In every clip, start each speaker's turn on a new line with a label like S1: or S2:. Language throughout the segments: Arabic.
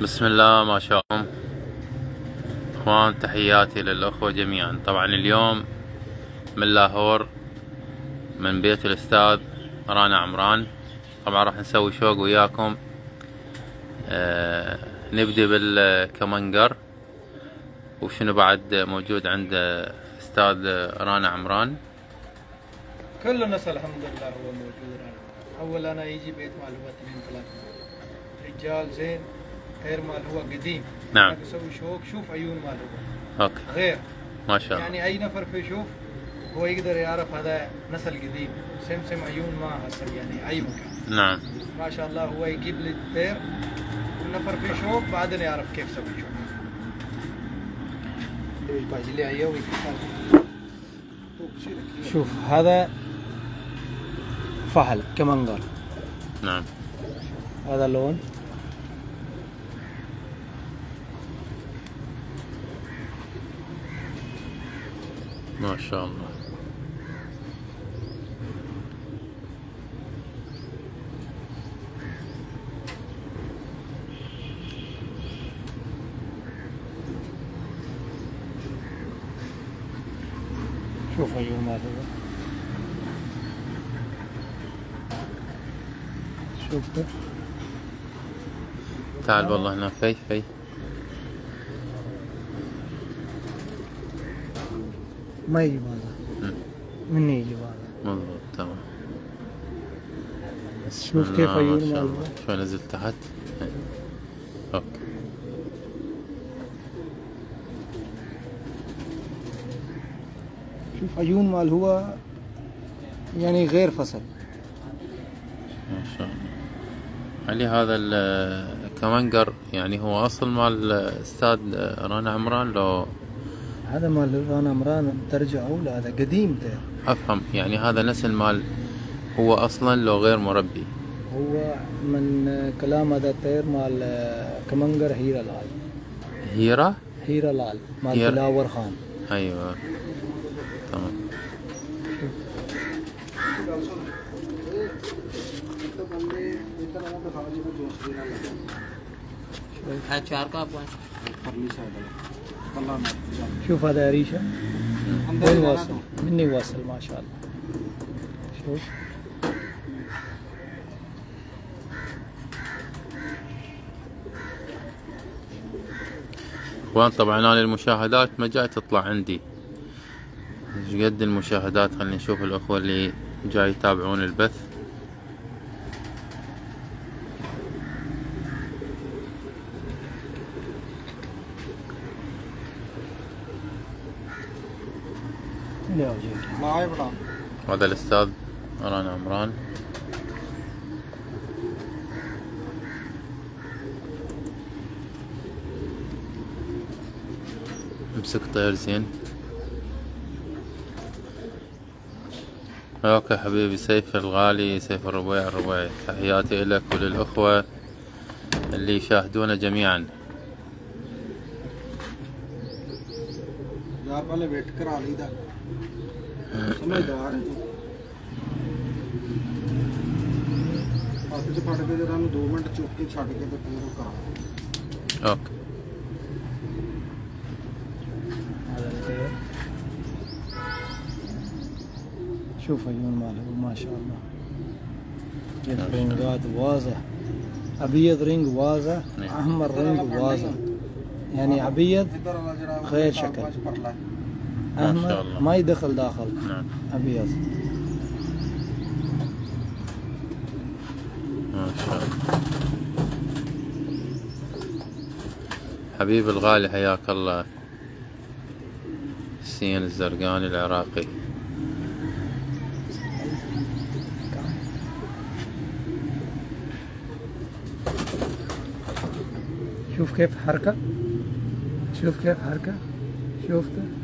S1: بسم الله ما شاء الله. إخوان تحياتي للأخوة جميعا. طبعا اليوم من لاهور من بيت الأستاذ رانا عمران. طبعا راح نسوي شوق وياكم. آه نبدي بالكمنجر وشنو بعد موجود عند أستاذ رانا عمران؟
S2: كل الناس الحمد لله هو موجود. اول أنا يجي بيت معلومات من رجال زين. غير مال هو قديم.
S1: نعم.
S2: أنا بسوي شوق شوف عيون مال هو
S1: أوكي.
S2: غير.
S1: ما شاء الله.
S2: يعني أي نفر في يشوف هو يقدر يعرف هذا نسل قديم. سمسم عيون ما هسه يعني أي مكان.
S1: نعم.
S2: ما شاء الله هو يجيب لي الطير النفر في شوق بعدين يعرف كيف يسوي شوق شوف هذا فحل كمنقر
S1: نعم.
S2: هذا لون.
S1: ما شاء الله.
S2: شوف عيون مال هو شوف.
S1: تعال والله هنا في في
S2: ما يجيب هذا. من يجيب هذا
S1: مضبوط تمام.
S2: بس شوف كيف
S1: الله، ما
S2: عيون
S1: شاء
S2: مال
S1: الله. شوي نزل تحت. أوكي.
S2: شوف عيون مال هو يعني غير فصل.
S1: ما شاء الله. علي هذا الكمنجر يعني هو أصل مال أستاذ رانا عمران لو
S2: هذا مال أنا مران ترجع اولى هذا قديم ده.
S1: أفهم. يعني هذا نسل مال هو أصلا لو غير مربي.
S2: هو من كلام هذا الطير مال آه، كمنجر هيرا لال.
S1: هيرة؟
S2: هيرا لال مال هير... خان.
S1: أيوه. تمام.
S3: ها
S2: شوف هذا ريشة. وين واصل؟ مني واصل ما شاء الله. شوف.
S1: وان طبعا أنا المشاهدات ما جاي تطلع عندي. إيش قد المشاهدات؟ خلينا نشوف الأخوة اللي جاي يتابعون البث.
S2: معاي
S1: هذا الأستاذ مران عمران. امسك طير زين. هاك حبيبي سيف الغالي سيف الربيع الربيع. تحياتي لك وللأخوة اللي يشاهدونا جميعا.
S2: يا بالي بيتكر على إيدك समझदार है तू ਹੱਥ 'ਚ ਫੜ ਕੇ ਜਦੋਂ ਨੂੰ 2 ਮਿੰਟ ਚੁੱਕ ਕੇ ਛੱਡ ਕੇ ਤੇ ਫਿਰ ਉਹ ਕਰਾ
S1: اوكي
S2: شوف عيون ماله ما شاء الله رينجات واضح ابيض رينج واضح
S1: نعم.
S2: احمر رينج واضح يعني ابيض غير شكل
S1: شاء
S2: احمر
S1: الله.
S2: ما يدخل داخل.
S1: نعم.
S2: ابيض
S1: ما شاء الله. حبيبي الغالي حياك الله. السين الزرقاني العراقي.
S2: شوف كيف حركة. شوف كيف حركة. شوفته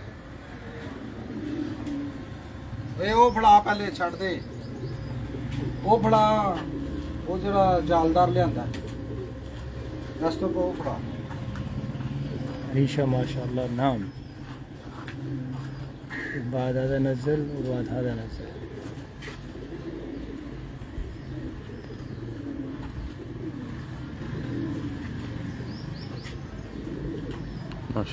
S4: ਇਹ ਉਹ ਫੜਾ ਪਹਿਲੇ ਛੱਡ ਦੇ। ਉਹ ਫੜਾ ਉਹ ਜਿਹੜਾ ਜਾਲਦਾਰ ਲਿਆਂਦਾ। ਰਸਤੋਂ ਕੋ ਫੜਾ?
S2: عيشة ما شاء الله بعد هذا نزل وبعد هذا نزل
S1: ما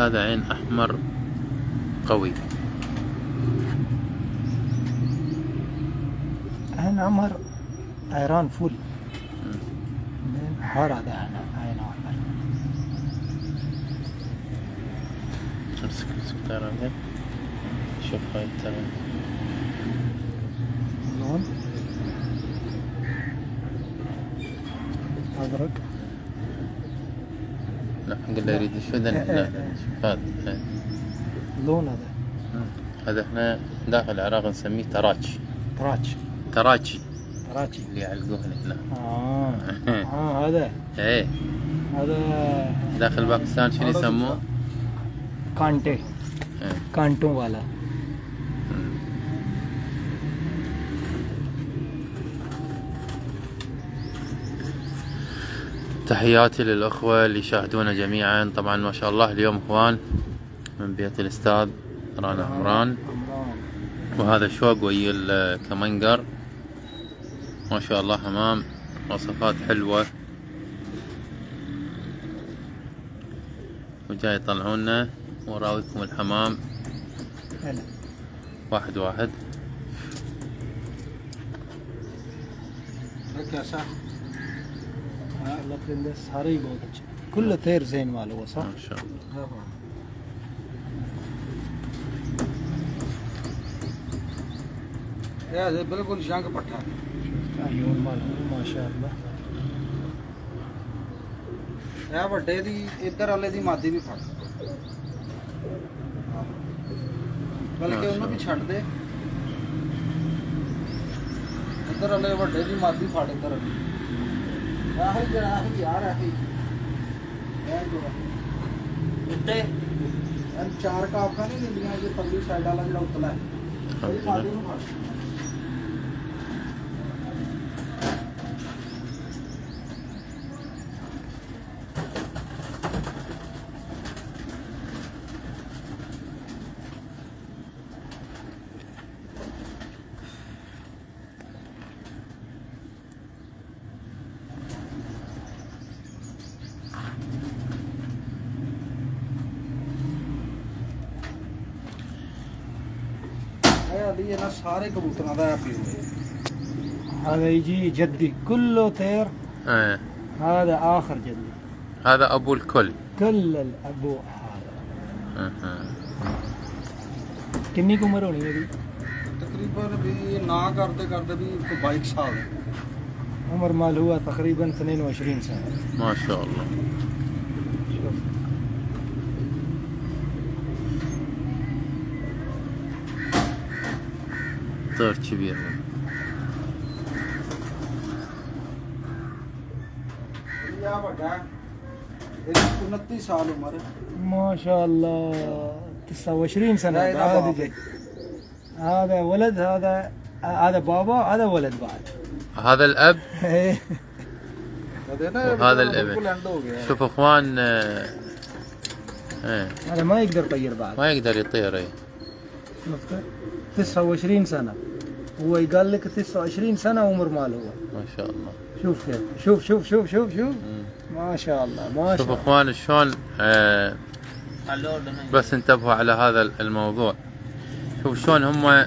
S1: هذا عين أحمر قوي.
S2: عين عمر عيران فل من حار هذا عين عمر
S1: أمسك امسك تعال عليه شوف هاي ترى
S2: لون أزرق
S1: قال ريدي شو لا إيه، إيه، إيه.
S2: لون هذا
S1: هذا إحنا داخل العراق نسميه تراتشي
S2: تراتشي
S1: تراتشي
S2: تراتشي
S1: اللي يعلقوه هنا.
S2: آه. آه هذا.
S1: إيه.
S2: هذا.
S1: داخل باكستان شنو يسموه؟ كانتي.
S2: كانتو والا.
S1: تحياتي للأخوة اللي يشاهدونا جميعا. طبعا ما شاء الله اليوم إخوان من بيت الأستاذ رانا عمران. وهذا شوق ويا الكمنقر ما شاء الله حمام وصفات حلوة. وجاي يطلعونا. وراويكم الحمام. واحد واحد.
S2: लखनऊ में सारे ही बहुत अच्छे कुल थेर जैन
S1: वाले वो सब
S4: हाँ हाँ ਇਹ ਬਿਲਕੁਲ
S2: ਜੰਗ ਪੱਠਾ। ਆਯੂਰ ਮਾਲ ਮਾਸ਼ਾਅੱਲਾ।
S4: ਇਹ ਵੱਡੇ ਦੀ ਇੱਧਰ ਵਾਲੇ ਦੀ ਮਾਦੀ ਵੀ ਫੜ। ਬਲਕਿ ਉਹਨੂੰ ਵੀ ਛੱਡ ਦੇ। ਇੱਧਰ ਵਾਲੇ ਵੱਡੇ ਦੀ ਮਾਦੀ ਫੜ ਇੱਧਰ ਵਾਲੇ।
S3: ਉੱਤੇ?
S4: ਚਾਰ ਕਾਪਾਂ ਨਹੀਂ ਦਿੰਦੀਆਂ ਇਹ ਪਰਲੀ ਸਾਈਡ ਵਾਲਾ ਜਿਹੜਾ ਉਤਲਾ ਹੈ।
S2: هذا يجي جدي كله طير.
S1: آه.
S2: هذا آخر جدي.
S1: هذا أبو الكل.
S2: كل الأبو هذا. آه. ਕਿੰਨੀ ਉਮਰ ਹੋਣੀ ਇਹਦੀ
S4: تقريبا ਵੀ ਨਾ ਕਰਦੇ ਕਰਦੇ ਵੀ 22
S2: سنه
S1: ما شاء الله. طير كبير
S2: ما شاء الله. 29
S4: سنة.
S2: هذا هذا ولد هذا هذا بابا هذا ولد بعد.
S1: هذا الأب؟
S4: إيه. هذا الإبن.
S1: شوف إخوان آه، آه.
S2: هذا ما يقدر يطير بعد.
S1: ما يقدر يطير
S2: اي 29 سنة. هو يقال لك 29 سنة عمر مال هو.
S1: ما شاء الله.
S2: شوف كيف شوف شوف شوف شوف شوف. ما شاء الله ما
S1: شوف
S2: شاء الله.
S1: أخوان شلون آه،. بس انتبهوا على هذا الموضوع. شوف شلون هم ال-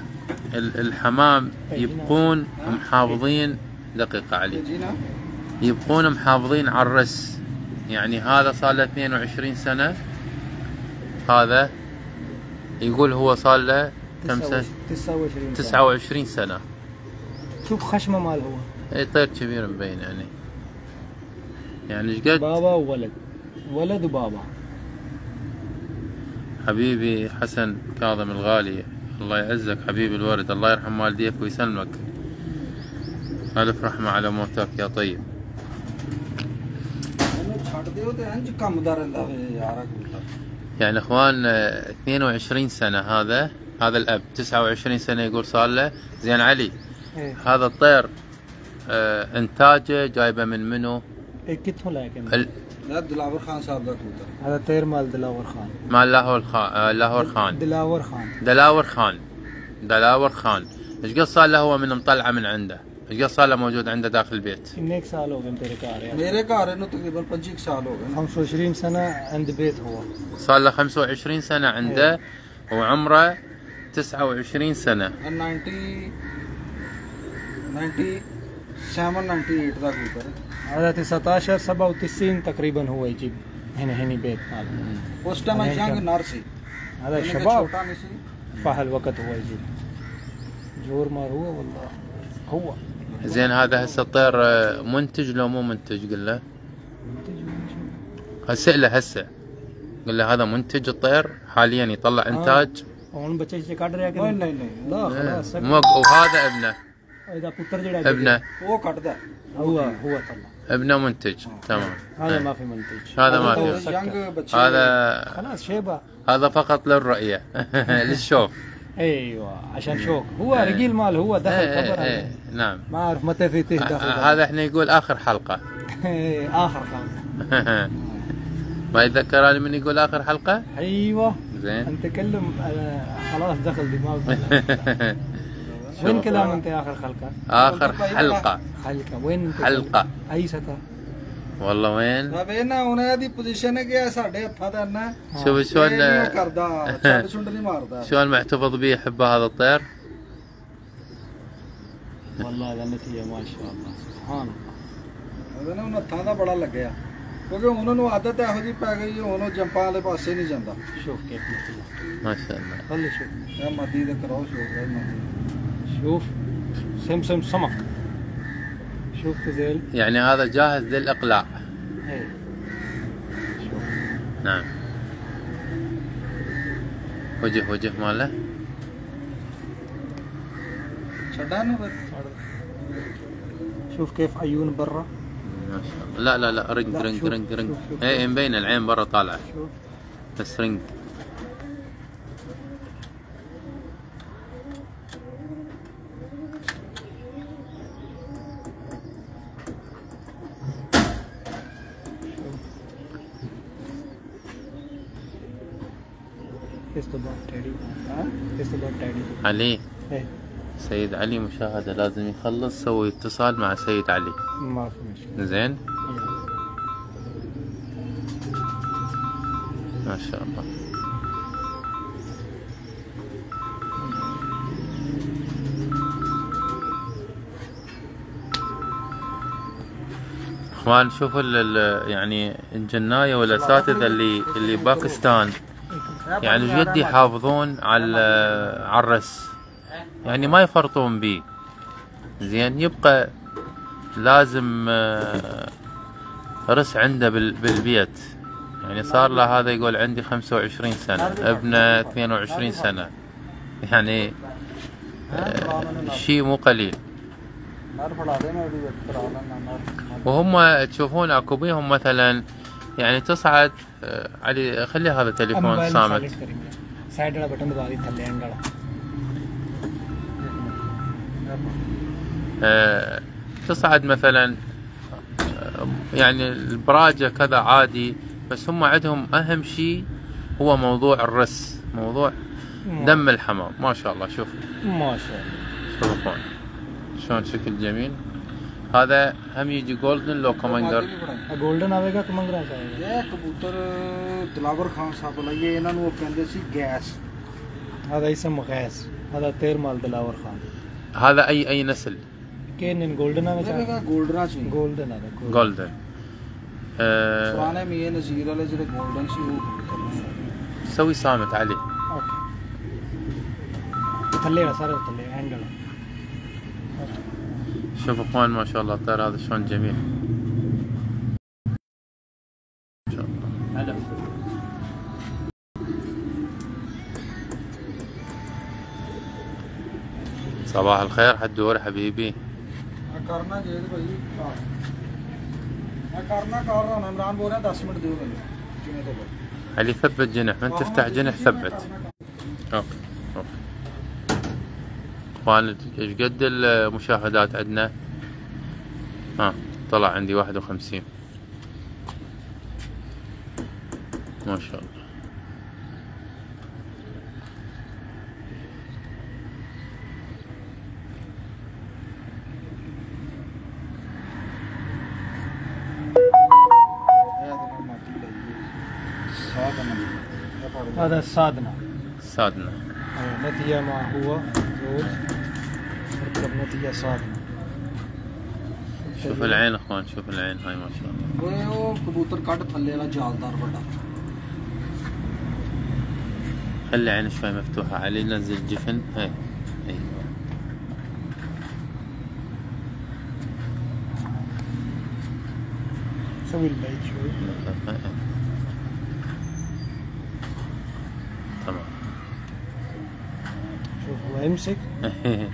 S1: الحمام يبقون محافظين. دقيقة علي.
S4: جينا.
S1: يبقون محافظين على الرس. يعني هذا صار له 22 سنة. هذا يقول هو صار له خمسة
S2: 29
S1: وعشرين سنة.
S2: شوف خشمة مال هو.
S1: اي طير كبير مبين يعني. يعني إيش قد؟
S2: بابا وولد. ولد وبابا.
S1: حبيبي حسن كاظم الغالي الله يعزك. حبيبي الورد الله يرحم والديك ويسلمك. ألف رحمة على موتك يا طيب. يعني إخوان آه، 22 سنة هذا. هذا الأب 29 سنة يقول صار له زين علي
S2: إيه؟
S1: هذا الطير آه إنتاجه جايبه من منو؟
S4: اي كتو لا دلاور خان صاحب
S2: هذا الطير مال دلاور خان.
S1: مال لاهور خان آه، لاهور خان.
S2: دلاور خان.
S1: دلاور خان. دلاور خان. إيش قد صار له؟ هو من مطلعه من عنده؟ إيش قد صار له موجود عنده داخل البيت؟
S2: كم سال هو تیرے
S4: گھر میرے إنه تقريبا 25
S2: 25 سنة عند بيت هو.
S1: صار له 25 سنة عنده إيه. وعمره 29 سنة.
S4: 97 تاك
S2: هذا 19 97 تقريبا هو يجيب هنا هنا بيت. هذا
S4: وستما شانغ نارسي
S2: هذا الشباب فهالوقت هو يجيب. جور مار هو والله. هو.
S1: زين هذا هسه الطير آه، منتج لو مو منتج؟ قل له. هسه له هسه. قل له هذا منتج الطير حاليا يطلع
S2: آه. إنتاج
S1: آه. ਹੁਣ وهذا ابنه ابنه
S2: هو هو طلع
S1: ابنه منتج تمام
S2: هذا ما في منتج
S1: هذا ما في هذا
S2: خلاص شيبه
S1: هذا فقط للرؤيه للشوف
S2: أيوه عشان شوك هو رجيل مال هو دخل
S1: إيه قبر نعم
S2: ما اعرف متى في تيه دخل
S1: هذا إحنا يقول اخر
S2: حلقه اخر حلقه
S1: ما يتذكر من يقول اخر حلقه
S2: أيوه
S1: زين
S2: انت تكلم أنا خلاص دخل دماغي وين كلام انت اخر خلقه؟
S1: اخر حلقة
S2: حلقه وين انت
S1: حلقة
S2: اي سطح
S1: والله وين
S4: ਰਵੇ ਨਾ ਉਹਨਾਂ ਦੀ ਪੋਜੀਸ਼ਨ ਹੈ ਕਿ ਇਹ ਸਾਡੇ ਹੱਥਾਂ ਦਾ ਨਾ
S1: شوف
S4: ਇਹ
S1: شلون
S4: ਨਹੀਂ ਉਹ ਕਰਦਾ ਛੱਡ ਛੁੰਡ ਨਹੀਂ ਮਾਰਦਾ
S1: شلون محتفظ به يحب هذا الطير
S2: والله هذا نتيجه ما شاء الله سبحان الله
S4: ਉਹਦੇ ਨਾਲ ਉਹਨਾਂ ਹੱਥਾਂ ਦਾ ਬੜਾ ਲੱਗਿਆ ਕਿਉਂਕਿ ਉਹਨਾਂ ਨੂੰ ਆਦਤ ਇਹੋ ਜਿਹੀ ਪੈ ਗਈ ਹੁਣ ਉਹ ਜੰਪਾਂ ਵਾਲੇ ਪਾਸੇ ਨਹੀਂ ਜਾਂਦਾ
S2: شوف كيف نتيجه
S1: ما شاء الله
S2: خلي شوف
S4: ਇਹ ਮਦੀ ਦੇ ਕਰਾਓ ਸ਼ੋਕ ਹੈ ਮਦੀ
S2: شوف سمسم سمك شوف ذيل
S1: يعني هذا جاهز للاقلاع
S2: ايه شوف
S1: نعم وجه وجه ماله
S4: ਛੱਡਾ ਨੂੰ ਫਿਰ
S2: شوف كيف عيون برا
S1: ما شاء الله لا لا لا رنج رنج رنج رنج. إيه مبين العين برا طالعه بس رنج
S2: It's the about daddy.
S4: ها
S2: It's the about daddy.
S1: علي
S2: إيه
S1: سيد علي مشاهدة لازم يخلص سوي اتصال مع سيد علي.
S2: ما في مشكلة.
S1: زين؟ ما شاء الله. إخوان شوفوا يعني الجناية والاساتذة اللي اللي باكستان. يعني جد يحافظون على على الرس؟ يعني ما يفرطون بيه زين يبقى لازم آه، رس عنده بال- بالبيت. يعني صار له هذا يقول عندي 25 سنة ابنه 22 سنة. يعني شيء مو قليل. وهم تشوفون اكو بيهم مثلا يعني تصعد آه، علي خلي هذا تليفون صامت. آه تصعد مثلا آه، يعني البراجة كذا عادي بس هم عندهم أهم شيء هو موضوع الرس موضوع دم الحمام. ما شاء الله شوف.
S2: ما
S1: شاء الله. شوفون. شلون شكل جميل. هذا هم يجي جولدن لو
S2: كمانجر جولدن آه، هذا كا ਆਵੇਗਾ
S4: هذا ਕਬੂਤਰ ਦਲਾਵਰ ਖਾਨ ਸਾਹਿਬ ਲਈ ਇਹਨਾਂ ਨੂੰ ਉਹ ਕਹਿੰਦੇ ਸੀ
S2: هذا اسمه غاز هذا تيرمال دلاور خان.
S1: هذا اي أي نسل؟
S2: كان
S1: جولدن
S4: أنا جولدن جولدن جولدن سؤالي مية نزيرة لجرة جولدن شو
S1: سوي صامت عليه
S2: أوكي تليرة صارت تليرة انجل
S1: شوف أخوان ما شاء الله الطير هذا شلون جميل. صباح الخير حدور حبيبي؟ علي ثبت جنح من تفتح جنح ثبت. أوكي اخوان إيش قد المشاهدات عندنا؟ ها طلع عندي 51 ما شاء الله.
S2: هذا السادنا
S1: سادنا.
S2: آه، نتيجة ما هو زوج. نركب نتيجة سادنا.
S1: شوف العين أخوان شوف العين هاي ما شاء الله.
S4: ويو كبوتر كاد جال دار بدا.
S1: خلي عين شوي مفتوحة. علي نزل جفن. هاي. أيوه
S2: سوي البيت شوي. شوف هو يمسك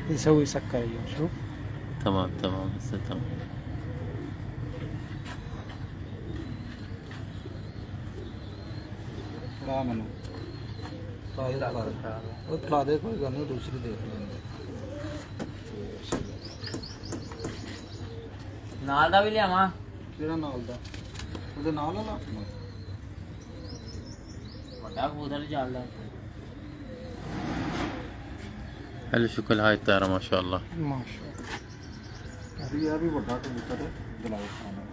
S2: يسوي سكر ايوه شوف
S1: تمام تمام هسه تمام
S4: ਫੜਾ ਮੈਨੂੰ ਟਰਾਈ ਕਰ ਉਹ ਫੜਾ ਦੇ ਕੋਈ ਗੱਲ ਨਹੀਂ ਦੂਸਰੀ ਦੇਖ ਲੈਂਦੇ
S3: ਨਾਲ ਦਾ ਵੀ ਲਿਆਵਾਂ
S4: ਕਿਹੜਾ ਨਾਲ ਦਾ ਉਹਦੇ ਨਾਲ ਵਾਲਾ
S3: ਵੱਡਾ ਕਬੂਤਰ ਚੱਲਦਾ
S1: حلو شكل هاي الطيارة ما شاء الله
S2: ما شاء الله
S4: ਅਭੀ ਆ ਵੀ ਵੱਡਾ ਕਬੂਤਰ ਹੈ ਦਿਲਾਵਰ ਖਾਨ ਦਾ।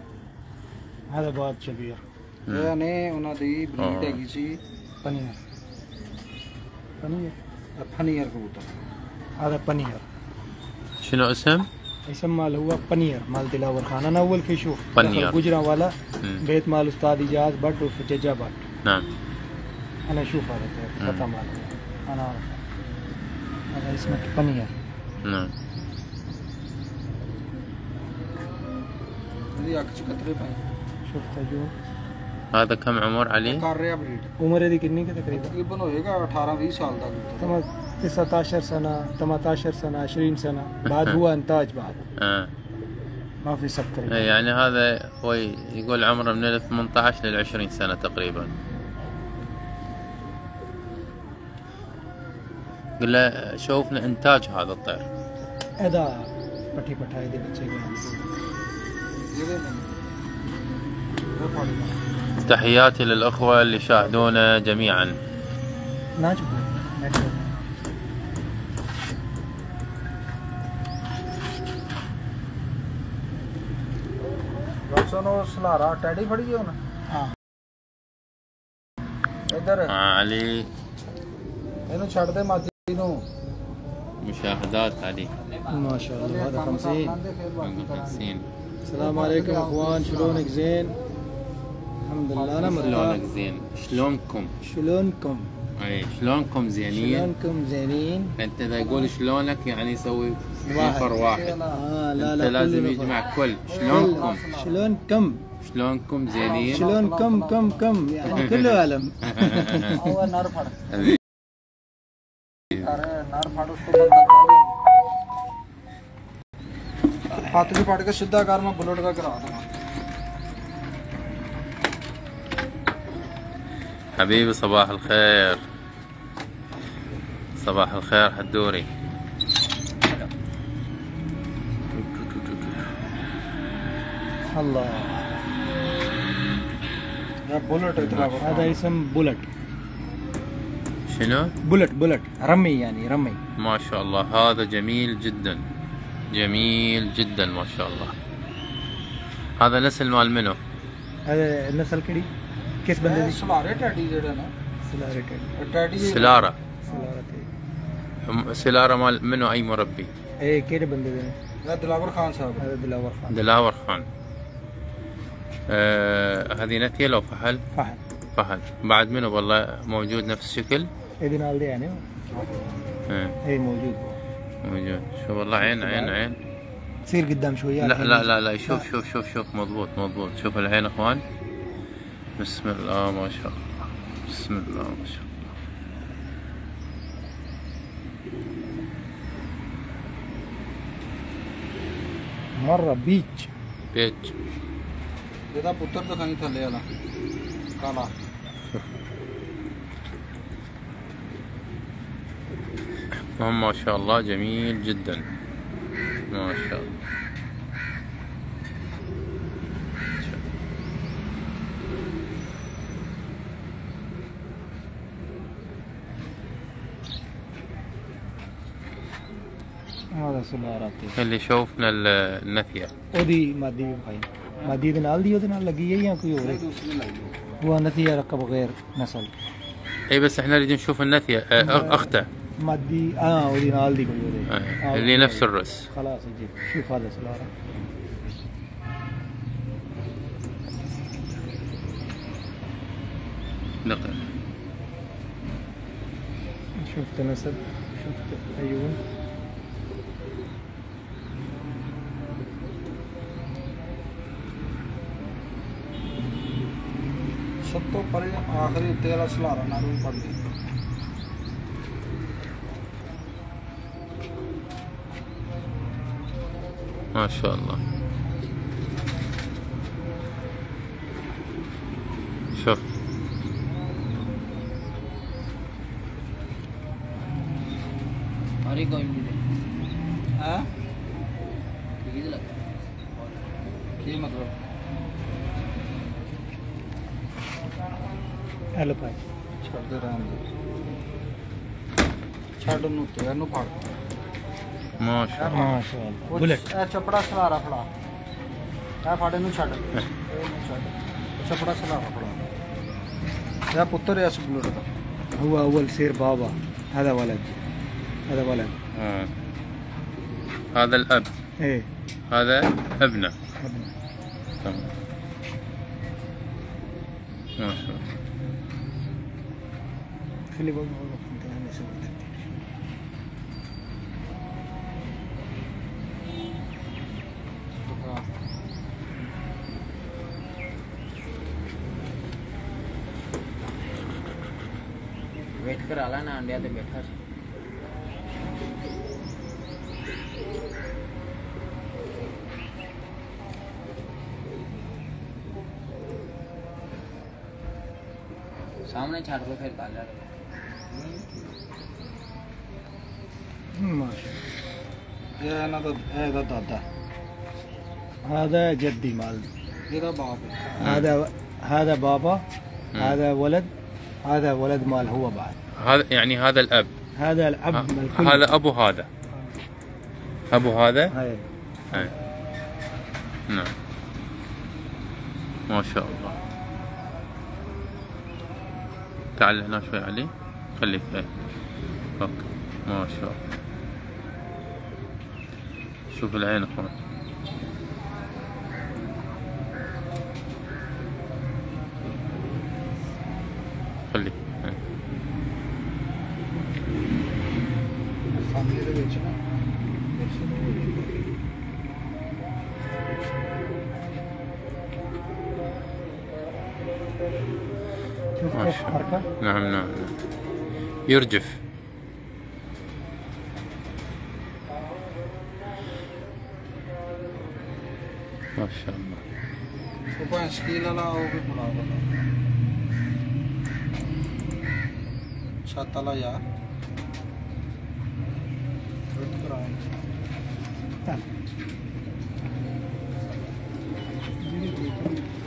S2: هذا باد كبير
S4: ਇਹ ਨੇ ਉਹਨਾਂ ਦੀ ਬਰੀਡ
S1: ਹਾਂ।
S4: ਹੈਗੀ ਸੀ
S2: بنير بنير
S4: ਫਨੀਅਰ ਕਬੂਤਰ
S2: هذا بنير
S1: شنو اسم؟
S2: يسمى اللي هو بنير مال دلاور خان انا اول في شوف
S1: بنير.
S2: دخل قجرة ولا
S1: مم.
S2: بيت مال استاذ ايجاز بٹ وفي ججا بٹ
S1: نعم
S2: انا اشوف هذا الطير
S1: مم.
S2: فتى ماله انا اعرف اللي اسمها
S1: نعم. هذا كم عمر علي؟
S2: عمر هذيك كني تقريبا.
S4: تقريبا هيك 18 20 سال دا
S2: تمام 19 سنة 18 سنة 20 سنة. بعد هو إنتاج بعد.
S1: آه.
S2: ما في سكر.
S1: إيه، يعني هذا هو يقول عمره من ال 18 لل 20 سنة تقريبا. قل له شوفنا انتاج هذا الطير
S2: هذا پٹھی پٹھائی دے بچے گئے
S4: ਜਿਹੜੇ ਮੈਨੂੰ ਇਹ ਪੜ ਲਾ
S1: تحياتي للأخوة اللي شاهدونا جميعا
S2: ناچ
S4: ਰੋਸਨ ਉਹ ਸਲਾਰਾ ਟੈਡੀ ਫੜੀ ਗਿਆ ਹੁਣ
S2: ਹਾਂ
S4: ਇੱਧਰ
S1: مع علي
S4: ਇਹਨੂੰ ਛੱਡ ਦੇ ਮਾਦੀ ਨੂੰ
S1: مشاهدات علي
S2: ما شاء الله هذا 50
S1: 50
S2: السلام عليكم اخوان شلونك زين؟ الحمد لله أنا مرتاح
S1: شلونك زين؟ شلونكم؟
S2: شلونكم؟
S1: أي شلونكم زينين؟
S2: شلونكم زينين؟
S1: أنت اذا يقول شلونك يعني يسوي نفر واحد
S2: آه لا لا
S1: أنت
S2: لازم
S1: يجمع كل شلونكم؟
S2: شلونكم؟
S1: شلونكم زينين؟
S2: شلونكم كم كم يعني كله
S4: الم أول نار ಆರು ಮಾಡಿಸ್ಕೊಂಡು के सीधा कार में बुलेट का करा दूंगा
S1: حبيبي صباح الخير. صباح الخير حدوري
S2: الله.
S4: يا بولت
S2: هذا اسم بولت.
S1: شنو؟
S2: بولت بولت رمي يعني رمي
S1: ما شاء الله هذا جميل جدا جميل جدا ما شاء الله هذا نسل مال منو؟
S2: هذا النسل كدي كيس بندے دی
S4: ਸਲਾਰੇ ਟੈਡੀ ਜਿਹੜੇ ਨੇ
S2: سلارة كدي
S4: ਇਹ ਟੈਡੀ
S1: سلارة
S2: سلارة كدي
S1: هم- سلارة مال منو أي مربي؟
S2: ايه كيدے بندے دے
S4: ਇਹ ਦਿਲਾਵਰ ਖਾਨ ਸਾਹਿਬ
S2: هذا دلاور خان
S1: دلاور خان آه هذه نتية لو فحل
S2: فهد
S1: فحل بعد منو والله موجود نفس الشكل
S2: هذه نال يعني اي موجود
S1: موجود شوف والله عين عين عين
S2: سير قدام شوية
S1: لا لا لا لا شوف شوف شوف شوف مضبوط مضبوط شوف العين اخوان بسم الله ما شاء الله بسم الله ما شاء الله
S2: مرة बीच
S1: बीच
S4: दादा पुत्र तो कहीं था ले
S1: هم ما شاء الله جميل جدا ما شاء الله
S2: هذا سلارة كدي
S1: اللي شوفنا ال- النثية
S2: ਉਹਦੀ ਮਾਦੀ ਵੀ ਭਾਈ ਮਾਦੀ ਦੇ ਨਾਲ ਦੀ ਉਹਦੇ ਨਾਲ ਲੱਗੀ ਹੈ ਜਾਂ ਕੋਈ ਹੋਰ ਹੈ
S4: ਦੂਸਰੀ ਲਾਈ
S2: هو نثية ركب غير نسل
S1: اي بس احنا نريد نشوف النثية آه، أخ- اخته
S2: مادي آه ودي نال كل ودي
S1: آه،, آه. اللي نفس الرأس.
S2: خلاص أجيب شوف هذا سلارة.
S4: نقل شوف تناسب شوف عيون. सब
S1: तो اخر आखिरी سلارة
S3: نعم، सलारा नारू Maşallah.
S4: Çok.
S3: Are you going
S4: today? Huh?
S2: Hello भाई
S4: छोड़ दे रहा हूँ छोड़ दो नूते यार
S1: ما شاء الله
S2: ما شاء الله
S4: ਉਹ
S2: بولت
S4: ਇਹ ਚਪੜਾ ਸਲਾਰਾ ਫੜਾ ਇਹ ਫੜ ਇਹਨੂੰ ਛੱਡ ਇਹਨੂੰ ਛੱਡ ਇਹ ਚਪੜਾ ਸਲਾਰਾ ਫੜਾ ਇਹ ਪੁੱਤਰ ਹੈ ਇਸ ਬੁਲਟ ਦਾ
S2: هو اول سير بابا هذا ولد هذا ولد
S1: آه. هذا الأب
S2: ايه
S1: هذا ابنه
S2: ابنه.
S1: تمام ما شاء الله
S2: خلي بقى
S3: انڈیا تے بیٹھا છે سامنے چھاڑ
S2: دو پھر
S4: کالا یہ نا تو یہ تو
S2: دادا هذا جدي
S4: مالي هذا بابا
S2: هذا هذا بابا هذا ولد هذا ولد مال ہوا بعد
S1: هذا يعني هذا الأب.
S2: هذا الأب
S1: هذا أبو هذا. أبو هذا؟
S2: هاي.
S1: أي. نعم. ما شاء الله. تعال هنا شوي علي. خليك إيه أوكي. ما شاء الله. شوف العين اخوان يرجف ما شاء الله
S4: لا Thank you.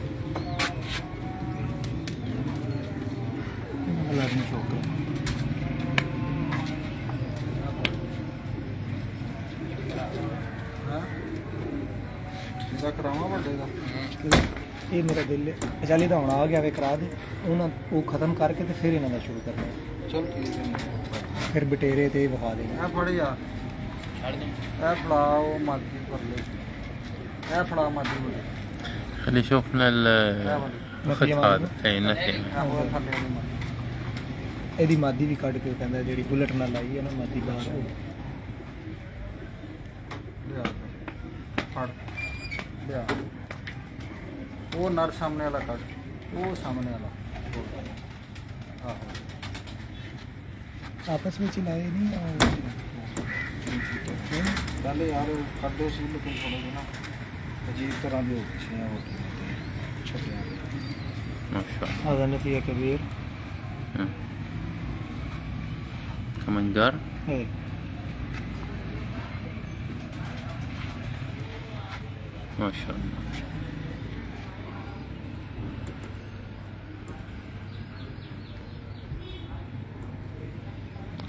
S2: ਇਹ ਮੇਰਾ ਦਿਲ ਹੈ ਅਚਾਲੀ ਦਾ ਹੁਣ ਆ ਗਿਆ ਵੇ ਕਰਾ ਦੇ ਉਹਨਾਂ ਉਹ ਖਤਮ ਕਰਕੇ ਤੇ ਫਿਰ ਇਹਨਾਂ ਦਾ ਸ਼ੁਰੂ ਕਰਨਾ ਹੈ।
S4: ਚਲ ਠੀਕ ਹੈ
S2: ਫਿਰ ਬਟੇਰੇ ਤੇ ਵਿਖਾ ਦੇਣਾ
S4: ਇਹ ਫੜ ਯਾਰ
S3: ਛੱਡ ਦੇ
S4: ਇਹ ਫੜਾ ਉਹ ਮਾਦੀ ਕਰ ਲੈ ਇਹ ਫੜਾ ਮਾਦੀ ਬੋਲੇ
S1: خلي يشوف لنا ال- الخط
S2: نفي
S1: هذا
S2: معلومة؟
S1: اي نفي
S4: ਇਹ ਉਹ ਥੱਲੇ ਵਾਲੀ ਮਾਦੀ
S2: ਇਹਦੀ ਮਾਦੀ ਵੀ ਕੱਢ ਕੇ ਕਹਿੰਦਾ ਜਿਹੜੀ ਬੁਲਟ ਨਾਲ ਲਾਈ ਹੈ ਨਾ ਮਾਦੀ ਬਾਹਰ
S4: وہ نر سامنے
S2: والا کٹ وہ سامنے والا۔
S4: آہو آپس میں چلائے نہیں پہلے یار کر دو سی لیکن تھوڑے سے نا عجیب طرح کے
S1: اچھے ہیں وہ
S2: چھٹیاں اذن فی
S1: کبیر؟ ہاں۔
S2: سمجھدار؟
S1: ہے۔ ماشاء اللہ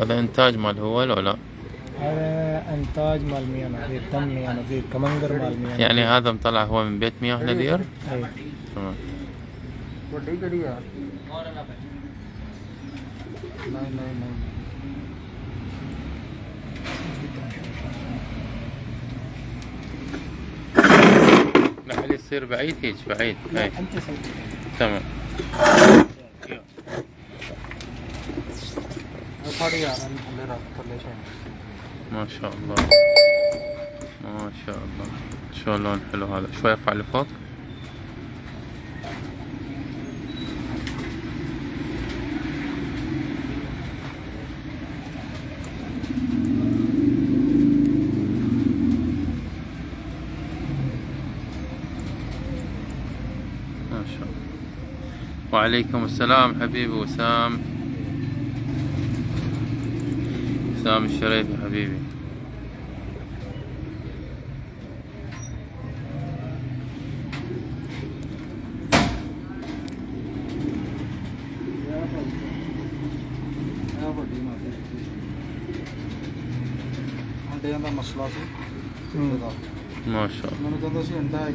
S1: هذا إنتاج مال هو ولا لا؟
S2: هذا إنتاج مال ميانا في تم ميانا نظيف كمنقر مال ميانا
S1: يعني هذا مطلع هو من بيت مياه إيه. نذير؟
S2: اي
S1: تمام.
S4: وڈی گڑی یار
S1: لا لا. يصير بعيد هيك بعيد هاي تمام. ما شاء الله. ما شاء الله. شلون حلو هذا؟ شوي أرفع لفوق وعليكم السلام حبيبي وسام. وسام الشريف حبيبي. ما شاء الله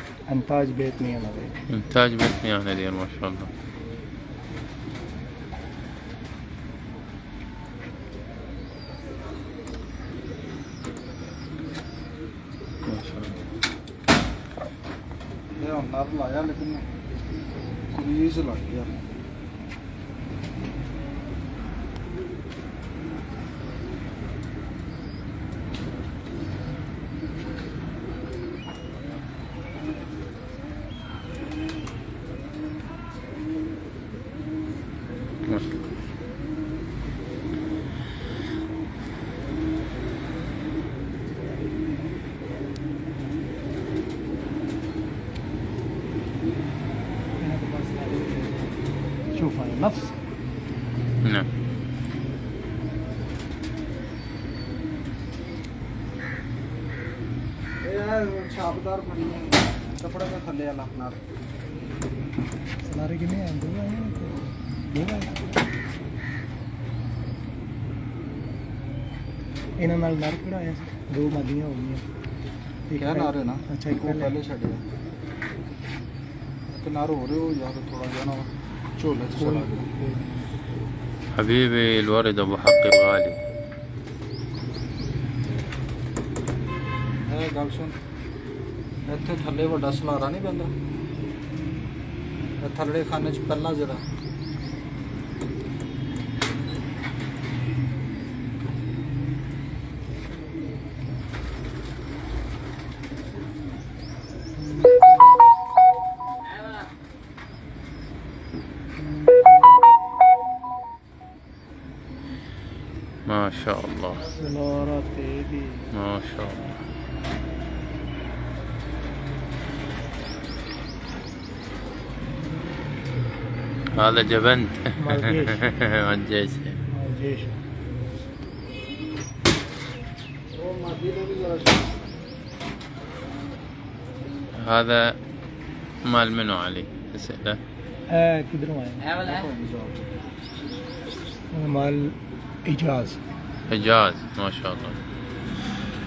S2: إنتاج بيت مياه نظيف
S1: إنتاج بيت مياه نذير ما شاء الله.
S4: ਕੱਪੜੇ ਦੇ ਥੱਲੇ ਵਾਲਾ ਨਾਲ
S2: ਸਲਾਰੇ ਕਿੰਨੇ ਆਏ ਦੋ ਆਏ ਦੋ ਆਏ ਇਹਨਾਂ ਨਾਲ ਨਰ ਕਿਹੜਾ ਆਇਆ ਸੀ ਦੋ ਮਾਦੀਆਂ ਹੋ ਗਈਆਂ ਇੱਕ
S4: ਕਿਆ ਨਾਰ ਹੈ ਨਾ
S2: ਅੱਛਾ ਇੱਕ
S4: ਉਹ
S2: ਪਹਿਲੇ
S4: ਪਹਿਲੇ ਛੱਡਿਆ ਇੱਕ ਨਾਰ ਹੋ ਰਿਹਾ ਉਹ ਯਾਰ ਥੋੜਾ ਜਿਹਾ ਨਾ ਝੋਲੇ ਚ ਚਲਾ ਗਿਆ
S1: حبيبي الورد ابو حق الغالي
S4: ਇਹ ਗੱਲ ਸੁਣ ਇੱਥੇ ਥੱਲੇ ਵੱਡਾ ਸਲਾਰਾ ਨਹੀਂ ਪੈਂਦਾ। ਇਹ ਥੱਲੇ ਖਾਨੇ ਚ ਪਹਿਲਾਂ ਜਿਹੜਾ
S1: هذا جبنت.
S4: مال الجيش مال الجيش
S1: هذا مال منو علي؟ اسئله؟
S3: آه تدرون
S2: يعني. مال إجاز.
S1: إجاز ما شاء الله.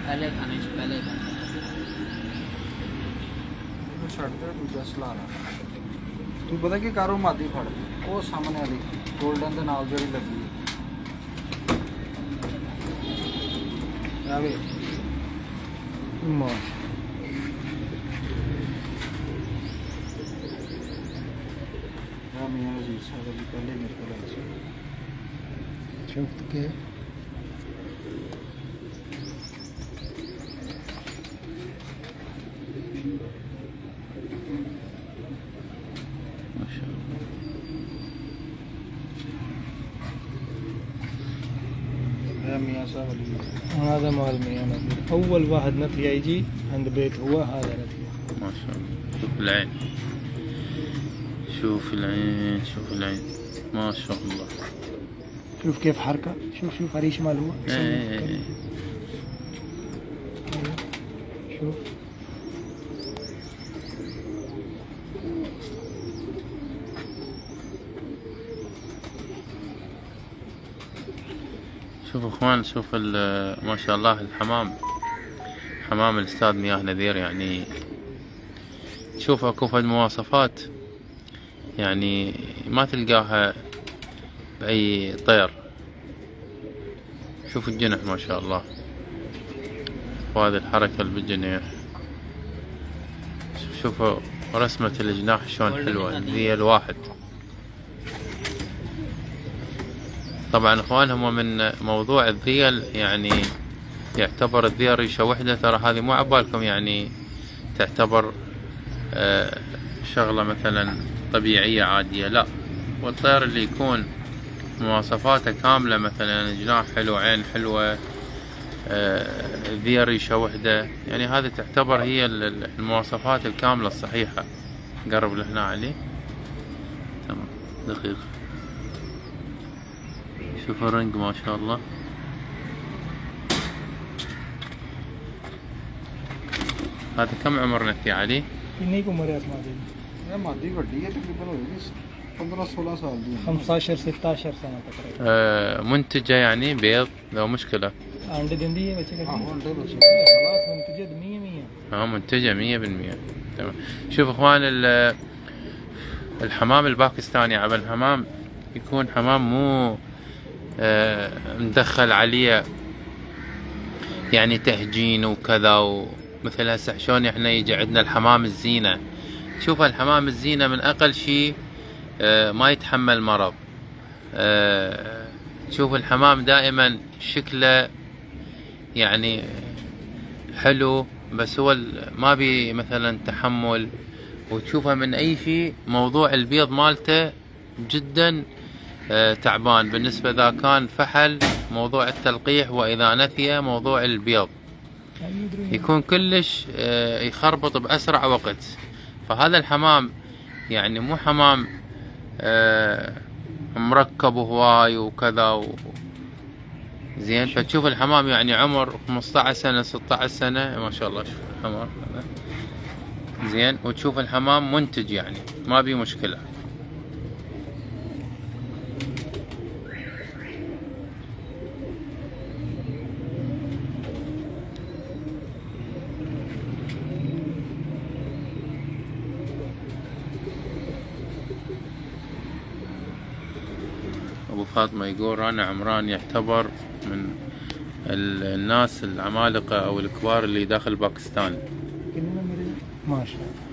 S4: عليك أنا عليك ਤੂੰ ਪਤਾ ਕੀ ਕਰ ਉਹ ਮਾਦੀ ਫੜ ਉਹ ਸਾਹਮਣੇ ਵਾਲੀ 골ਡਨ ਦੇ ਨਾਲ ਜਿਹੜੀ ਲੱਗੀ ਹੈ ਆ
S2: ਵੇ
S4: ਆ ਮੈਂ ਆ ਜੀ ਸਾਡੇ ਪਹਿਲੇ ਮੇਰੇ ਕੋਲ ਆ
S2: ਚੁੱਕ ਕੇ هذا مال مياه نبيل أول واحد نفي يجي عند بيت هو هذا نفي
S1: ما شاء الله. شوف العين. شوف العين شوف العين. ما شاء الله.
S2: شوف كيف حركة. شوف شوف هريش مال هو.
S1: إيه.
S2: إخوان
S1: شوف ما شاء الله الحمام حمام الأستاذ مياه نذير يعني تشوف أكو فد مواصفات يعني ما تلقاها بأي طير. شوف الجنح ما شاء الله. وهذه الحركة اللي بالجنيح شوف- شوفوا رسمة الجناح شلون حلوة ذي الواحد. طبعا إخوان هم من موضوع الذيل يعني يعتبر الذيل ريشة وحدة. ترى هذه مو عبالكم يعني تعتبر آه، شغلة مثلا طبيعية عادية. لا والطير اللي يكون مواصفاته كاملة مثلا جناح حلو عين حلوة آه، ذي ريشة وحدة. يعني هذه تعتبر هي ال- ال- المواصفات الكاملة الصحيحة. قرب لهنا علي. تمام. دقيقة. شوف الرنق ما شاء الله. هذا كم عمرنا فيه علي؟
S2: कितनी की उम्र
S4: 15 16
S2: 15 16 سنة تقريبا.
S1: آه، منتجة يعني بيض لو مشكلة.
S2: خلاص منتجة 100 100
S1: آه منتجة 100% تمام. شوف أخوان الحمام الباكستاني على الحمام يكون حمام مو مدخل عليه يعني تهجين وكذا ومثل هسه شلون إحنا يجي عندنا الحمام الزينة. تشوف الحمام الزينة من أقل شيء آه، ما يتحمل مرض. آه، تشوف الحمام دائما شكله يعني حلو بس هو ما بي مثلا تحمل. وتشوفه من أي شيء موضوع البيض مالته جدا آه، تعبان. بالنسبة إذا كان فحل موضوع التلقيح وإذا نثي موضوع البيض. يكون كلش آه، يخربط بأسرع وقت. فهذا الحمام يعني مو حمام آه، مركب هواي وكذا و... زين. فتشوف الحمام يعني عمر 15 سنة 16 سنة. ما شاء الله شوف الحمام زين. وتشوف الحمام منتج يعني ما بي مشكلة أبو فاطمة يقول رانا عمران يعتبر من الناس العمالقة أو الكبار اللي داخل باكستان.
S4: ما شاء الله.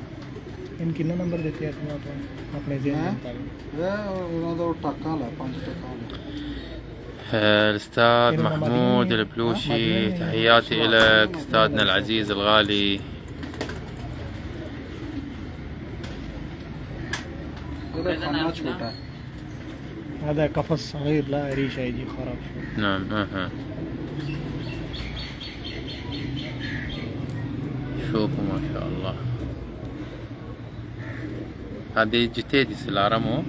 S1: آه، الأستاذ محمود البلوشي تحياتي لك أستاذنا العزيز الغالي.
S2: هذا قفص صغير لا ريشه يجي خراب.
S1: نعم أها شوفوا ما شاء الله. هذه جتيدي سلارة مو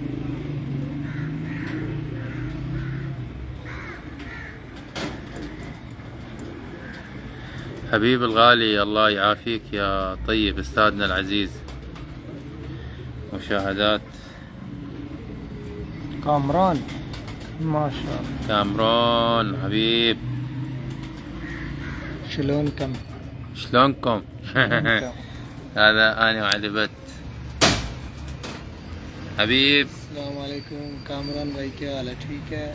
S1: حبيب الغالي الله يعافيك يا طيب أستاذنا العزيز. مشاهدات.
S2: कामरान माशा
S1: كامرون حبيب
S2: شلون كم
S1: شلونكم هذا انا وعلي بت حبيب
S2: السلام عليكم कामरान भाई क्या हाल है ठीक है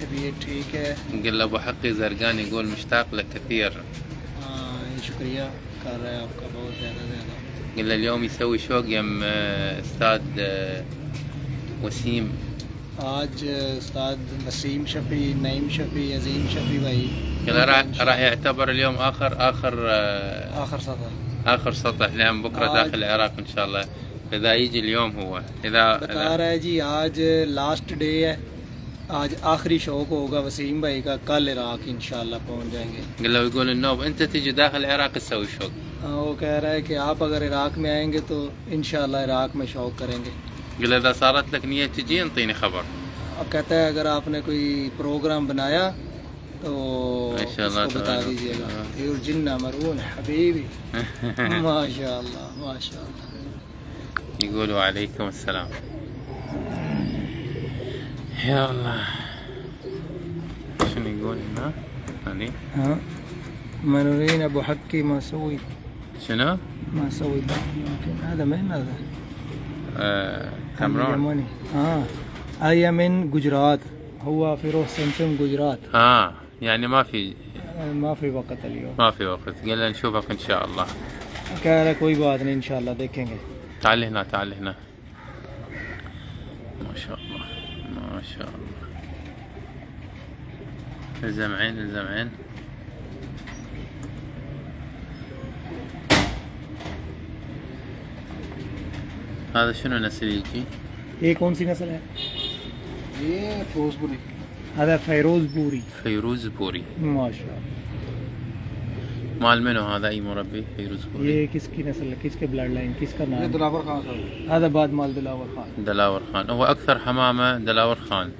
S2: तबीयत ठीक है
S1: نقول ابو حقي زرقان يقول مشتاق لك كثير
S2: हाँ शुक्रिया कर रहे हैं आपका बहुत ज़्यादा ज़्यादा
S1: قال اليوم يسوي شوق يم آه، استاذ آه، وسيم
S2: आज उस्ताद वसीम शफी नईम शफी अजीम शफी भाई
S1: قال راح راح يعتبر اليوم اخر اخر آه،
S2: आखिर सफर
S1: اخر سطح لان بكره
S2: آج.
S1: داخل العراق ان شاء الله اذا يجي اليوم هو اذا
S2: बता रहा है जी आज लास्ट डे है आज आखिरी शौक होगा वसीम भाई का कल इराक इंशाल्लाह पहुंच जाएंगे
S1: قال له يقول النوب انت تجي داخل العراق تسوي شوق
S2: हाँ, वो कह रहा है कि आप अगर इराक में आएंगे तो इंशाल्लाह इराक में शौक करेंगे
S1: قال له اذا صارت لك نيه تجي انطيني خبر
S2: अब कहता है अगर आपने कोई प्रोग्राम बनाया तो
S1: माशाल्लाह
S2: उसको बता
S1: तबारक
S2: दीजिएगा
S1: अल्लाह।
S2: ये जिन्ना मरून हबीबी माशाल्लाह माशाल्लाह
S1: يقولوا عليكم السلام يا الله شنو يقول هنا هني
S2: ها منورين ابو حكي ما سوي
S1: شنو
S2: ما سوي بعد يمكن هذا من هذا
S1: آه
S2: هذا
S1: كامرون
S2: يمني اه هذا من गुजरात هو فيروز سمسم गुजरात
S1: اه يعني ما في
S2: ما في وقت اليوم
S1: ما في وقت قال له نشوفك ان شاء الله
S2: कह रहा है कोई बात नहीं इंशाल्लाह देखेंगे
S1: تعال هنا تعال هنا ما شاء الله ما شاء الله الزمعين الزمعين هذا شنو نسل يجي؟
S2: ये कौन نسل नस्ल إيه
S4: ये إيه،
S2: فيروز هذا
S1: فيروز بوري.
S2: ما شاء الله.
S1: مال منو هذا؟ أي مربي؟ فيروز بوري؟
S2: إيه کس کی نسل کس کی blood line
S4: کس
S2: کی
S4: إيه، ये دلاور خان साहब
S2: هذا بعد مال دلاور خان.
S1: دلاور خان. هو أكثر حمامة دلاور خان.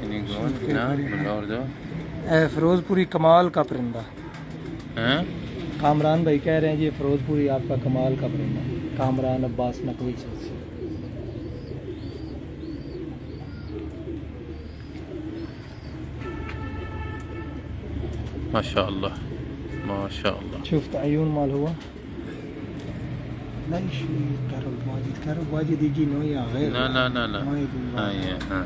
S1: شنو يقول؟
S2: إيه، فيروز بوري كمال كابرندا.
S1: ها؟
S2: कामरान भाई कह रहे हैं ये फिरोजपुरी आपका कमाल का परिंदा कामरान अब्बास नकवी से
S1: ما شاء الله ما شاء الله
S2: شفت عيون مال هو لا شيء كهرب واجد كهرب واجد يجي نويا غير
S1: لا لا لا لا
S2: ما يقول
S1: هاي ها.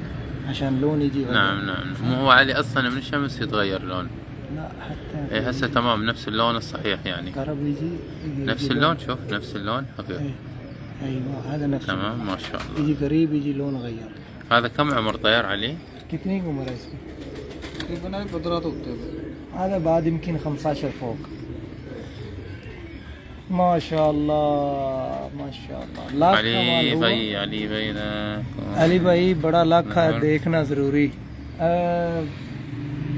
S2: عشان لون يجي غير.
S1: نعم نعم مو هو علي اصلا من الشمس يتغير لون
S2: لا حتى
S1: إيه، هسه تمام نفس اللون الصحيح يعني.
S2: قرب يجي,
S1: نفس اللون شوف نفس اللون.
S2: أوكي
S1: أيوه
S2: إيه، هذا نفسه
S1: تمام ما شاء الله.
S2: يجي قريب يجي لون غير.
S1: هذا كم عمر
S2: طير
S4: عليه؟ تكنيك عمر تقريبا قدرات الطيب
S2: هذا بعد يمكن 15 فوق. ما شاء الله ما شاء الله.
S1: علي
S2: भाई علي
S1: भाई علي
S2: अली بڑا बड़ा نعم.
S1: دیکھنا
S2: देखना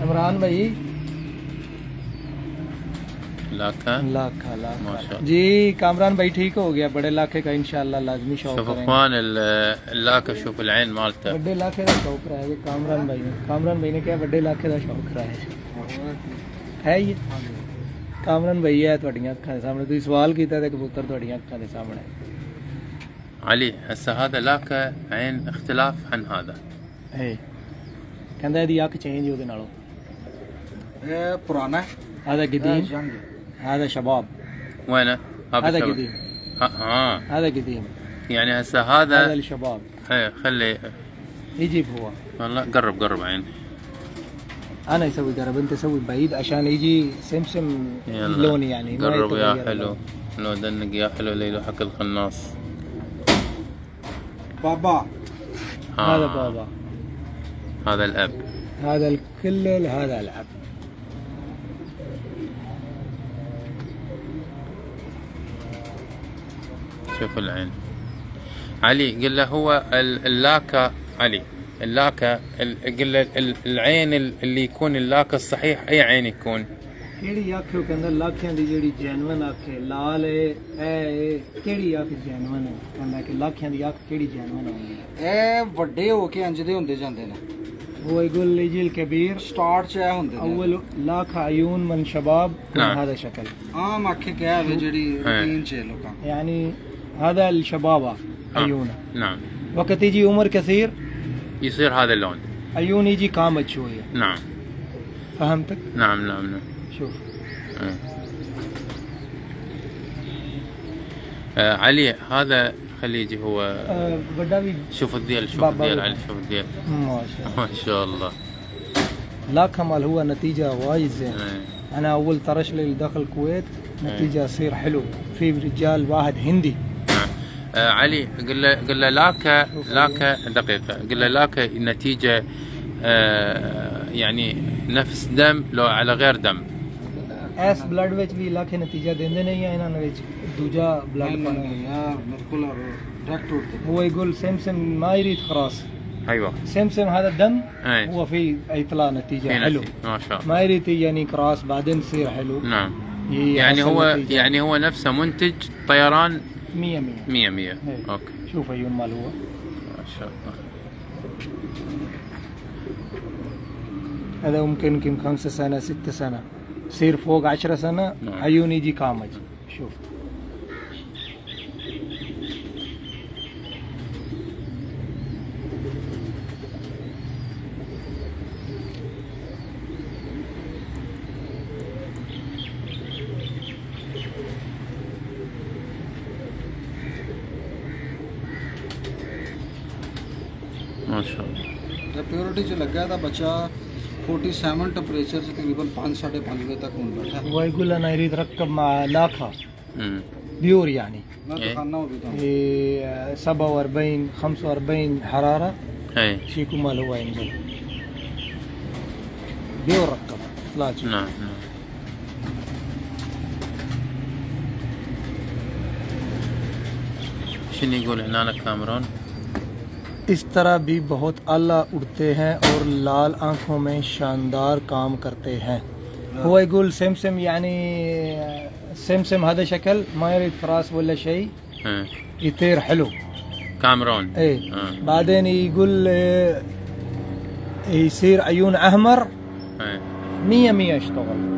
S2: عمران इमरान
S1: لاکھا جی
S2: کامران بھائی ٹھیک ہو گیا۔ بڑے لاکھے کا انشاءاللہ لازمی شوق کریں
S1: صفوان
S2: اللہ
S1: کا شوق العین مالتا بڑے لاکھے
S2: کا شوق رہا ہے۔ کامران بھائی نے کامران بھائی نے کہا بڑے لاکھے کا شوق رہا ہے۔ ہے یہ؟ کامران بھائی ہے تہاڈیاں اکھاں دے سامنے۔ تو یہ سوال کیتا ہے کہ بہتر تہاڈیاں اکھاں دے سامنے۔
S1: علی ہسا ہذا لاکھ عین اختلاف عن ہے۔
S2: کہندہ ہے ਇਹਦੀ ਅੱਖ چینج ਉਹਦੇ ਨਾਲੋਂ
S4: ਇਹ ਪੁਰਾਣਾ ਹੈ ਆਦਾ گدین
S2: هذا شباب.
S1: وينه؟
S2: هذا
S1: شباب.
S2: قديم.
S1: ها,
S2: هذا قديم.
S1: يعني هسه
S2: هذا
S1: هذا
S2: الشباب
S1: هي خلي
S2: يجيب هو.
S1: والله قرب قرب عين
S2: أنا يسوي قرب أنت سوي بعيد عشان يجي سمسم لوني يعني
S1: قرب يا حلو. لو دنق يا حلو ليلو حق القناص
S4: ਬਾਬਾ
S1: ها.
S2: هذا بابا.
S1: هذا الأب.
S2: هذا الكل هذا العب
S1: شوف العين علي قل له هو ال- اللاكا علي اللاكا ال- قل له ال- العين ال- اللي يكون اللاكا الصحيح اي عين يكون
S2: ਕਿਹੜੀ ਅੱਖ ਉਹ ਕਹਿੰਦਾ ਲਾਖਿਆਂ ਦੀ ਜਿਹੜੀ ਜੈਨੂਨ ਅੱਖ ਹੈ ਲਾਲ ਹੈ ਇਹ ਇਹ ਕਿਹੜੀ ਅੱਖ ਜੈਨੂਨ ਹੈ ਕਹਿੰਦਾ ਕਿ ਲਾਖਿਆਂ ਦੀ ਅੱਖ ਕਿਹੜੀ ਜੈਨੂਨ ਹੋਣੀ ਹੈ
S4: ਇਹ ਵੱਡੇ ਹੋ ਕੇ ਇੰਜ ਦੇ ਹੁੰਦੇ ਜਾਂਦੇ ਨੇ
S2: هو يقول لي يجي الكبير
S4: ਸਟਾਰਟ ਚ ਇਹ ਹੁੰਦੇ ਨੇ
S2: اول لاخ عيون من شباب
S1: نعم.
S2: هذا شكل
S4: ਆਮ ਅੱਖੇ ਕਹਿ ਵੇ ਜਿਹੜੀ ਰੂਟੀਨ ਚ ਹੈ ਲੋਕਾਂ
S2: يعني هذا الشبابة
S1: آه.
S2: عيونه.
S1: نعم.
S2: وقت يجي عمر كثير
S1: يصير هذا اللون.
S2: عيون يجي قامت شوية.
S1: نعم.
S2: فهمتك؟
S1: نعم نعم نعم.
S2: شوف.
S1: آه. آه علي هذا خليه يجي هو.
S2: آه،
S1: شوف الذيل شوف
S2: بابا.
S1: علي شوف الذيل
S2: ما شاء الله.
S1: ما شاء الله.
S2: لا كمال هو نتيجة وايد زين.
S1: آه.
S2: أنا أول طرش لي داخل الكويت نتيجة يصير حلو. في رجال واحد هندي.
S1: آه علي قل له قل له لاكا لاكا دقيقة قل له لاكا نتيجة آه يعني نفس دم لو على غير دم
S2: ਐਸ ਬਲੱਡ ਵਿੱਚ ਵੀ ਲੱਖ ਨਤੀਜਾ ਦਿੰਦੇ ਨਹੀਂ ਆ ਇਹਨਾਂ ਵਿੱਚ ਦੂਜਾ ਬਲੱਡ
S4: ਨਹੀਂ
S2: ਪਾਣਾ
S4: ਨਹੀਂ ਯਾਰ ਮੇਰੇ ਕੋਲ ਡਾਇਰੈਕਟ ਉੱਤੇ
S2: هو يقول سمسم ما يريد خلاص
S1: ايوه
S2: سمسم هذا الدم
S1: اي
S2: هو في يطلع نتيجة
S1: في
S2: حلو
S1: نتيجة. ما شاء الله
S2: ما يريد يعني كراس بعدين يصير حلو
S1: نعم
S2: ي-
S1: يعني
S2: يحصل
S1: هو
S2: نتيجة.
S1: يعني هو نفسه منتج طيران
S2: مية مية.
S1: مية مية.
S2: إيه.
S1: أوكي.
S2: شوف عيون مال هو.
S1: ما شاء الله.
S2: هذا ممكن يمكن خمسة سنة ستة سنة. يصير فوق عشرة سنة
S1: نعم.
S2: عيون يجي كامج. شوف.
S4: ماشاءاللہ پیورٹی چھ لگ گیا تھا بچہ فورٹی سیون ٹپریچر سے تقریباً پانچ ساڑھے پانچ
S2: بجے تک ہوں بیٹھا وہ گلا نائری
S1: درک
S2: کا لا
S4: تھا
S1: بیور
S4: یعنی یہ سبا اور
S2: بین خمس اور بین
S1: حرارہ
S2: شیکو مال ہوا ہے انجل بیور رکھا
S1: لا چھو شنی گولے نانا کامرون
S2: اس طرح بھی بہت اعلیٰ اڑتے ہیں اور لال آنکھوں میں شاندار کام کرتے ہیں۔ هو يقول سمسم یعنی سمسم هذا شكل شکل مائر فراس ولا شيء يطير حلو كامرون
S1: اي
S2: بعدين يقول يصير ایون احمر۔ مية مية
S1: اشتغل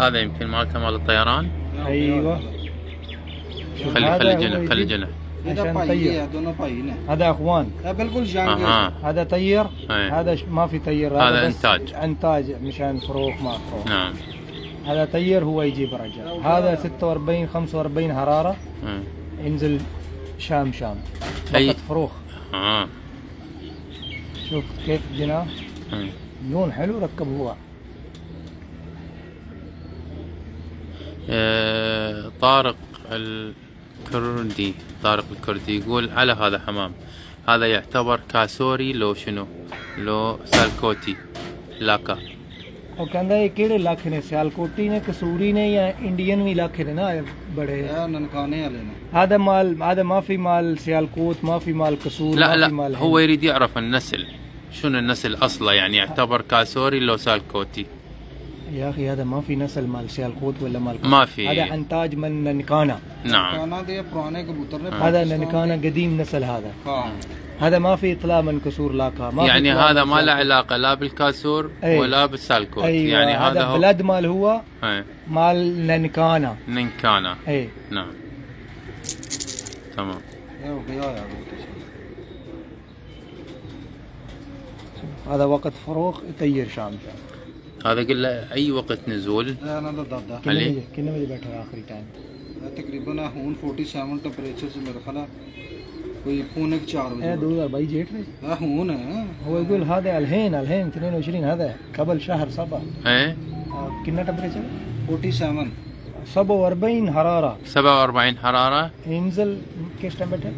S1: هذا يمكن مالته مال الطيران.
S2: أيوه.
S1: خلي خلي جنة خلي
S2: جنة
S4: هذا
S2: طير هذا
S4: أخوان.
S1: آه.
S2: هذا طير. هذا ما في طير
S1: هذا, إنتاج.
S2: إنتاج مشان فروخ ما فروخ.
S1: نعم.
S2: هذا طير هو يجيب رجع هذا 46 45 حرارة. ينزل شام شام. فقط فروخ.
S1: آه.
S2: شوف كيف
S1: جناه
S2: لون حلو ركب هو.
S1: آه، طارق الكردي طارق الكردي يقول على هذا حمام هذا يعتبر كاسوري لو شنو لو سالكوتي لاكا
S2: ਉਹ ਕਹਿੰਦਾ ਇਹ ਕਿਹੜੇ ਇਲਾਕੇ ਨੇ ਸਿਆਲਕੋਟੀ ਨੇ ਕਸੂਰੀ ਨੇ ਜਾਂ ਇੰਡੀਅਨ ਵੀ ਇਲਾਕੇ ਨੇ ਨਾ ਇਹ ਬੜੇ
S4: ਇਹ ਨਨਕਾਣੇ ਵਾਲੇ ਨੇ
S2: هذا مال هذا ما في مال سيالكوت ما في مال كسور
S1: لا
S2: ما
S1: لا
S2: في مال
S1: هو
S2: هند.
S1: يريد يعرف النسل شنو النسل اصله يعني يعتبر كاسوري لو سالكوتي
S2: يا أخي هذا ما في نسل مال سيالكوت ولا مال
S1: ما في.
S2: هذا أنتاج من ننكانا
S1: نعم.
S4: آه.
S2: هذا ننكانا قديم نسل هذا. هذا ما في إطلاع من كسور لاكا ما
S1: يعني هذا ما له علاقة لا بالكاسور
S2: أي.
S1: ولا بالسالكوت.
S2: أيوة.
S1: يعني هذا, هو
S2: بلد مال هو مال ننكانا
S1: ننكانا
S2: أي.
S1: نعم. تمام.
S2: هذا وقت فروخ تير شام.
S1: هذا قلنا اي وقت نزول؟
S4: انا
S2: ضد
S1: علي.
S2: كنا مجھے بیٹھا
S4: آخری ٹائم تقریباً ہون 47 ٹمپریچر سے میرا خلا کوئی پونے 4 بجے
S2: 2022 جيت
S4: ها هون
S2: هو يقول هذا الحين الحين 22 هذا قبل شهر سبا
S1: ايه
S2: كنا ٹمپریچر
S4: 47
S2: 47 حرارة
S1: 47 حرارة
S2: انزل كيف تم
S4: بیٹھے؟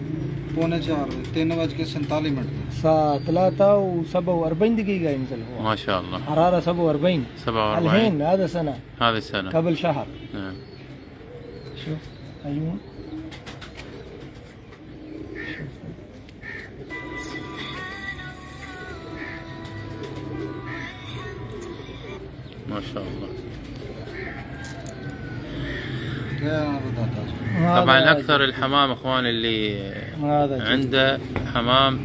S4: پونے چار تین بج کے سنتالی منٹ۔ ساعة
S2: ثلاثة وسبعة وأربعين دقيقة ينزل هو
S1: ما شاء الله
S2: حرارة سبعة
S1: سب سبعة وأربعين
S2: الحين هذا سنة
S1: هذا سنة
S2: قبل شهر
S1: نعم
S2: شوف أيوه
S1: ما شاء الله
S4: يا رضا
S1: طبعا أكثر الحمام اخوان اللي. عنده حمام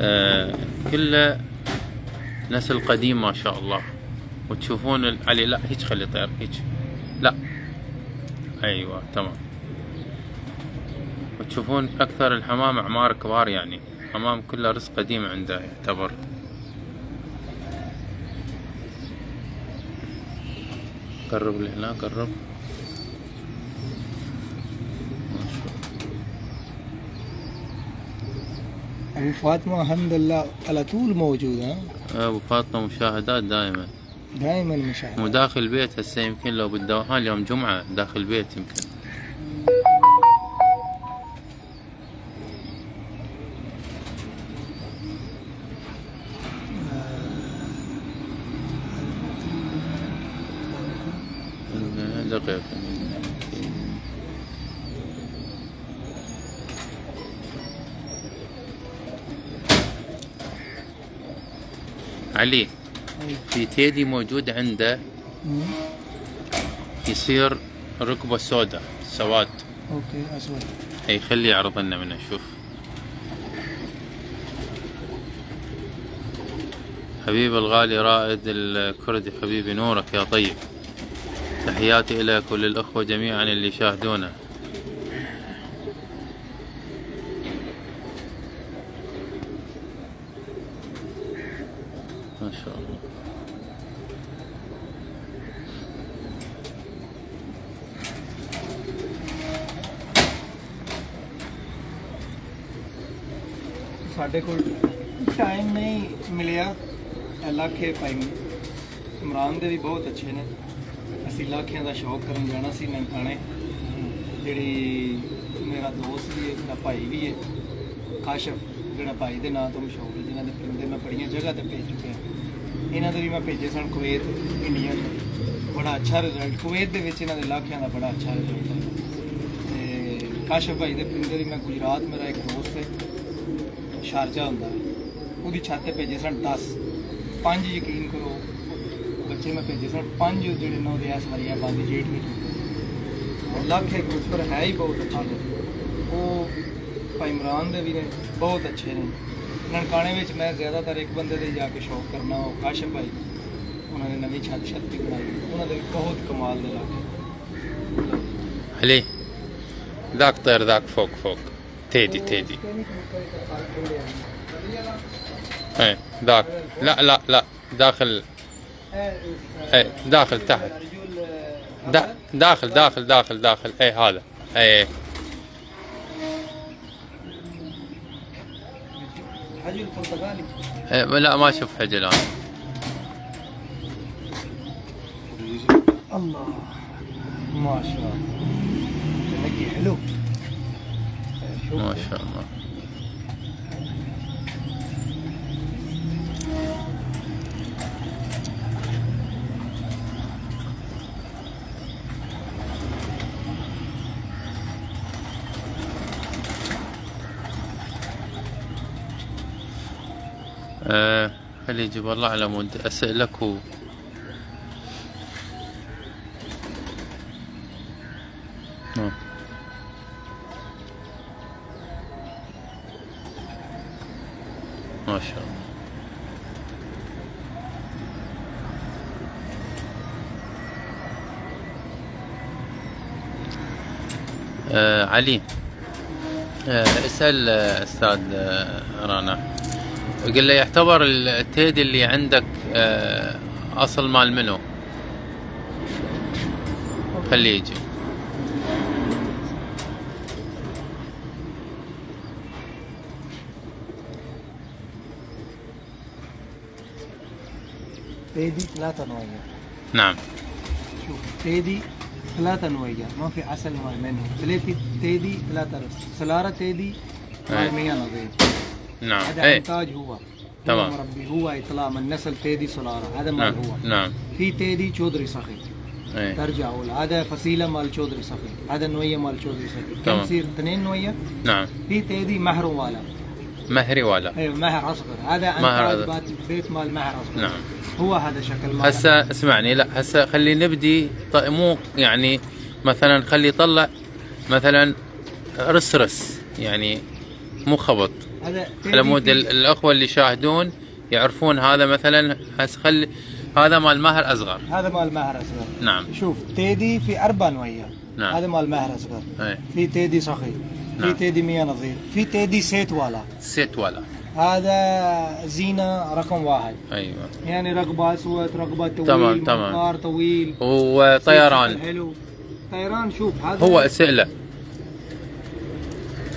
S1: آه كله نسل قديم ما شاء الله. وتشوفون علي لا هيك خلي طير هيك. لا. أيوه تمام. وتشوفون أكثر الحمام أعمار كبار يعني. حمام كله رزق قديم عنده يعتبر. قرب لهنا قرب ما شاء الله.
S2: أبو فاطمة الحمد لله على طول موجود ها؟
S1: أبو فاطمة مشاهدات دائما.
S2: دائما مشاهد
S1: وداخل البيت هسه يمكن لو بالدوام اليوم جمعة داخل البيت يمكن دقيقة علي في تيدي موجود عنده. يصير ركبة سوداء سواد.
S2: أوكي أسود.
S1: اي خليه يعرض لنا منه شوف حبيبي الغالي رائد الكردي حبيبي نورك يا طيب. تحياتي لك وللأخوة جميعا اللي يشاهدونا.
S2: ਸਾਡੇ ਕੋਲ ਟਾਈਮ ਨਹੀਂ ਮਿਲਿਆ ਲੱਖੇ ਪਾਈ ਇਮਰਾਨ ਦੇ ਵੀ ਬਹੁਤ ਅੱਛੇ ਨੇ। ਅਸੀਂ ਲੱਖਿਆਂ ਦਾ ਸ਼ੌਕ ਕਰਨ ਜਾਣਾ ਸੀ ਮੈਂ ਨਨਕਾਣੇ ਜਿਹੜੀ ਮੇਰਾ ਦੋਸਤ ਵੀ ਹੈ, ਮੇਰਾ ਭਾਈ ਵੀ ਹੈ, ਕਾਸ਼ਫ, ਜਿਹੜਾ ਭਾਈ ਦੇ ਨਾਂ ਤੋਂ ਮਸ਼ਹੂਰ ਹੈ ਦੇ ਪਿੰਡ ਦੇ ਮੈਂ ਬੜੀਆਂ ਜਗ੍ਹਾ ਤੇ ਭੇਜ ਚੁੱਕਿਆ। ਇਹਨਾਂ ਦੇ ਵੀ ਮੈਂ ਭੇਜੇ ਸਨ ਕੁਵੈਤ, ਇੰਡੀਆ ਚ ਬੜਾ ਅੱਛਾ ਰਿਜ਼ਲਟ ਕੁਵੈਤ ਦੇ ਵਿੱਚ ਇਹਨਾਂ ਦੇ ਲਾਖਿਆਂ ਦਾ ਬੜਾ ਅੱਛਾ ਰਿਜ਼ਲਟ ਹੈ। ਤੇ ਕਾਸ਼ਫ ਭਾਈ ਦੇ ਪਿੰਡ ਦੇ ਵੀ ਮੈਂ ਗੁਜਰਾਤ, ਮੇਰਾ ਇੱਕ ਦੋਸਤ ਹੈ, ਸ਼ਾਰਜਾ ਹੁੰਦਾ ਉਹਦੀ ਛੱਤ ਤੇ ਭੇਜੇ ਸਨ 10 ਪੰਜ ਯਕੀਨ ਕਰੋ, ਬੱਚੇ ਮੈਂ ਭੇਜੇ ਸਨ ਪੰਜ ਜਿਹੜੇ ਨੌ ਦੇ ਇਸ ਵਾਰੀ ਆ ਜੇਠ ਵਿੱਚ ਔਰ ਲੱਖ ਇੱਕ ਉੱਪਰ ਹੈ ਹੀ ਬਹੁਤ ਅੱਛਾ। ਉਹ ਭਾਈ ਇਮਰਾਨ ਦੇ ਵੀ ਨੇ, ਬਹੁਤ ਅੱਛੇ ਨੇ। ਨਨਕਾਣੇ ਵਿੱਚ ਮੈਂ ਜ਼ਿਆਦਾਤਰ ਇੱਕ ਬੰਦੇ ਦੇ ਜਾ ਕੇ ਸ਼ੌਕ ਕਰਨਾ ਉਹ ਕਾਸ਼ਮ ਭਾਈ ਉਹਨਾਂ ਨੇ ਨਵੀਂ ਛੱਤ ਛੱਤ ਵੀ ਬਣਾਈ ਉਹਨਾਂ ਦੇ ਵੀ ਬਹੁਤ ਕਮਾਲ ਦੇ ਲੱਖ
S1: علي ذاك طير ذاك فوق فوق تيدي تيدي ايه ذاك لا لا لا داخل ايه داخل تحت دا داخل داخل داخل داخل ايه هذا ايه
S2: البرتغالي
S1: إيه لا ما أشوف حجل أنا
S2: الله ما شاء الله. حلو.
S1: ما شاء الله. آه خلي يجيب والله على مود. اسالك و آه. ما شاء الله. آه علي. آه اسأل آه، أستاذ آه رانا. قل له يعتبر التيدي اللي عندك آه أصل مال منو؟ خليه يجي.
S2: تيدي ثلاثة نوعية
S1: نعم.
S2: شوف تيدي ثلاثة نوعية ما في عسل مال منه. ثلاثة تيدي ثلاثة رس سلارة تيدي. مال مية نظيف.
S1: نعم.
S2: هذا
S1: إيه.
S2: إنتاج هو.
S1: تمام.
S2: هو مربي هو إطلاع من نسل تيدي سلارة هذا مال
S1: نعم.
S2: هو.
S1: نعم.
S2: في تيدي چودري سخي
S1: إيه.
S2: ترجع هذا فصيلة مال چودري سخي هذا نوعية مال چودري سخي
S1: تمام.
S2: كم يصير اثنين نوعية
S1: نعم.
S2: في تيدي مهر والا.
S1: مهري ولا
S2: أيوه مهر أصغر. هذا
S1: مهر
S2: إنتاج بيت مال مهر أصغر.
S1: نعم.
S2: هو هذا شكل مال.
S1: هسه اسمعني لا هسه خلي نبدي مو يعني مثلا خلي يطلع مثلا رس رس يعني مو خبط. على مود الأخوة اللي يشاهدون يعرفون هذا مثلا هسه خلي هذا مال مهر أصغر.
S2: هذا مال مهر أصغر.
S1: نعم.
S2: شوف تيدي في أربع نوعية.
S1: نعم.
S2: هذا مال مهر أصغر.
S1: أي.
S2: في تيدي سخي
S1: نعم.
S2: في تيدي مياه نظير. في تيدي سيت والا.
S1: سيت ولا
S2: هذا زينة رقم واحد.
S1: أيوه.
S2: يعني رقبة أسود رقبة طويل
S1: تمام، تمام.
S2: طويل.
S1: وطيران
S2: حلو. طيران شوف هذا
S1: هو أسئلة.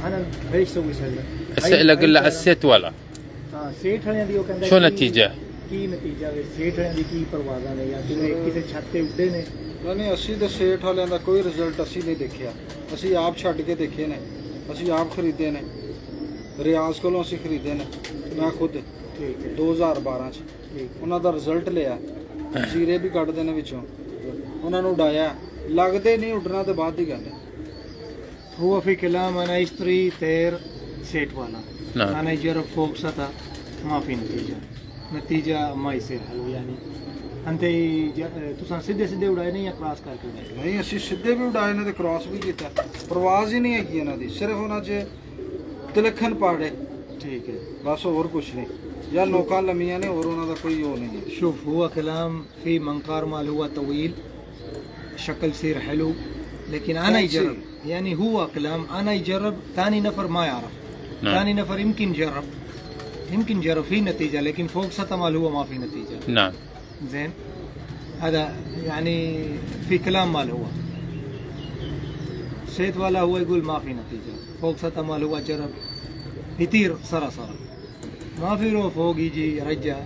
S2: أنا إيش أسوي سلة؟
S1: اسئله قل له السيت ولا
S2: ਹਾਂ ਸੇਠ ਵਾਲਿਆਂ ਦੀ ਉਹ ਕਹਿੰਦਾ
S1: شو
S2: ਕੀ-
S1: نتيجة؟
S2: ਕੀ ਨਤੀਜਾ ਵੇ ਸੇਠ ਵਾਲਿਆਂ ਦੀ ਕੀ ਪਰਵਾਜ਼ਾਂ ਨੇ ਜਾਂ ਕਿਵੇਂ ਕਿਸੇ ਛੱਤ ਤੇ ਉੱਡੇ ਨੇ
S4: ਨਹੀਂ ਨਹੀਂ ਅਸੀਂ ਤੇ ਸੇਠ ਵਾਲਿਆਂ ਦਾ ਕੋਈ ਰਿਜ਼ਲਟ ਅਸੀਂ ਨਹੀਂ ਦੇਖਿਆ ਅਸੀਂ ਆਪ ਛੱਡ ਕੇ ਦੇਖੇ ਨੇ ਅਸੀਂ ਆਪ ਖਰੀਦੇ ਨੇ ਰਿਆਜ਼ ਕੋਲੋਂ ਅਸੀਂ ਖਰੀਦੇ ਨੇ ਮੈਂ ਖੁਦ
S2: ਠੀਕ ਹੈ
S4: 2012 ਚ
S2: ਠੀਕ
S4: ਉਹਨਾਂ ਦਾ ਰਿਜ਼ਲਟ ਲਿਆ ਜੀਰੇ ਵੀ ਕੱਢਦੇ ਨੇ ਵਿੱਚੋਂ ਉਹਨਾਂ ਨੂੰ ਉਡਾਇਆ ਲੱਗਦੇ ਨਹੀਂ ਉੱਡਣਾ ਤੇ ਬਾਅਦ ਦੀ ਗੱਲ ਹੈ
S2: هو في كلام انا اشتري تير سیٹ والا مینیجر فوکس تھا معافی نتیجہ نتیجہ مائی سے حل ہو یعنی انتے تساں سیدھے سیدھے اڑائے نہیں یا کراس
S4: کر کے نہیں اسی سیدھے بھی اڑائے نے تے کراس بھی کیتا پرواز ہی نہیں ہے کی انہاں دی صرف انہاں
S2: تلکھن پاڑے
S4: ٹھیک ہے بس اور کچھ نہیں یا نوکا لمیاں نے اور انہاں دا کوئی نہیں
S2: شوف ہوا کلام فی مال ہوا طویل شکل سیر حلو لیکن انا جرب یعنی ہوا کلام انا جرب نفر ما يعرف
S1: نعم.
S2: ثاني نفر يمكن جرب. يمكن جرب. في نتيجة لكن فوق سطح مال هو ما في نتيجة.
S1: نعم.
S2: زين. هذا يعني في كلام مال هو. سيد ولا هو يقول ما في نتيجة. فوق سطح مال هو جرب. يطير صرا صرا ما في روح فوق يجي يرجع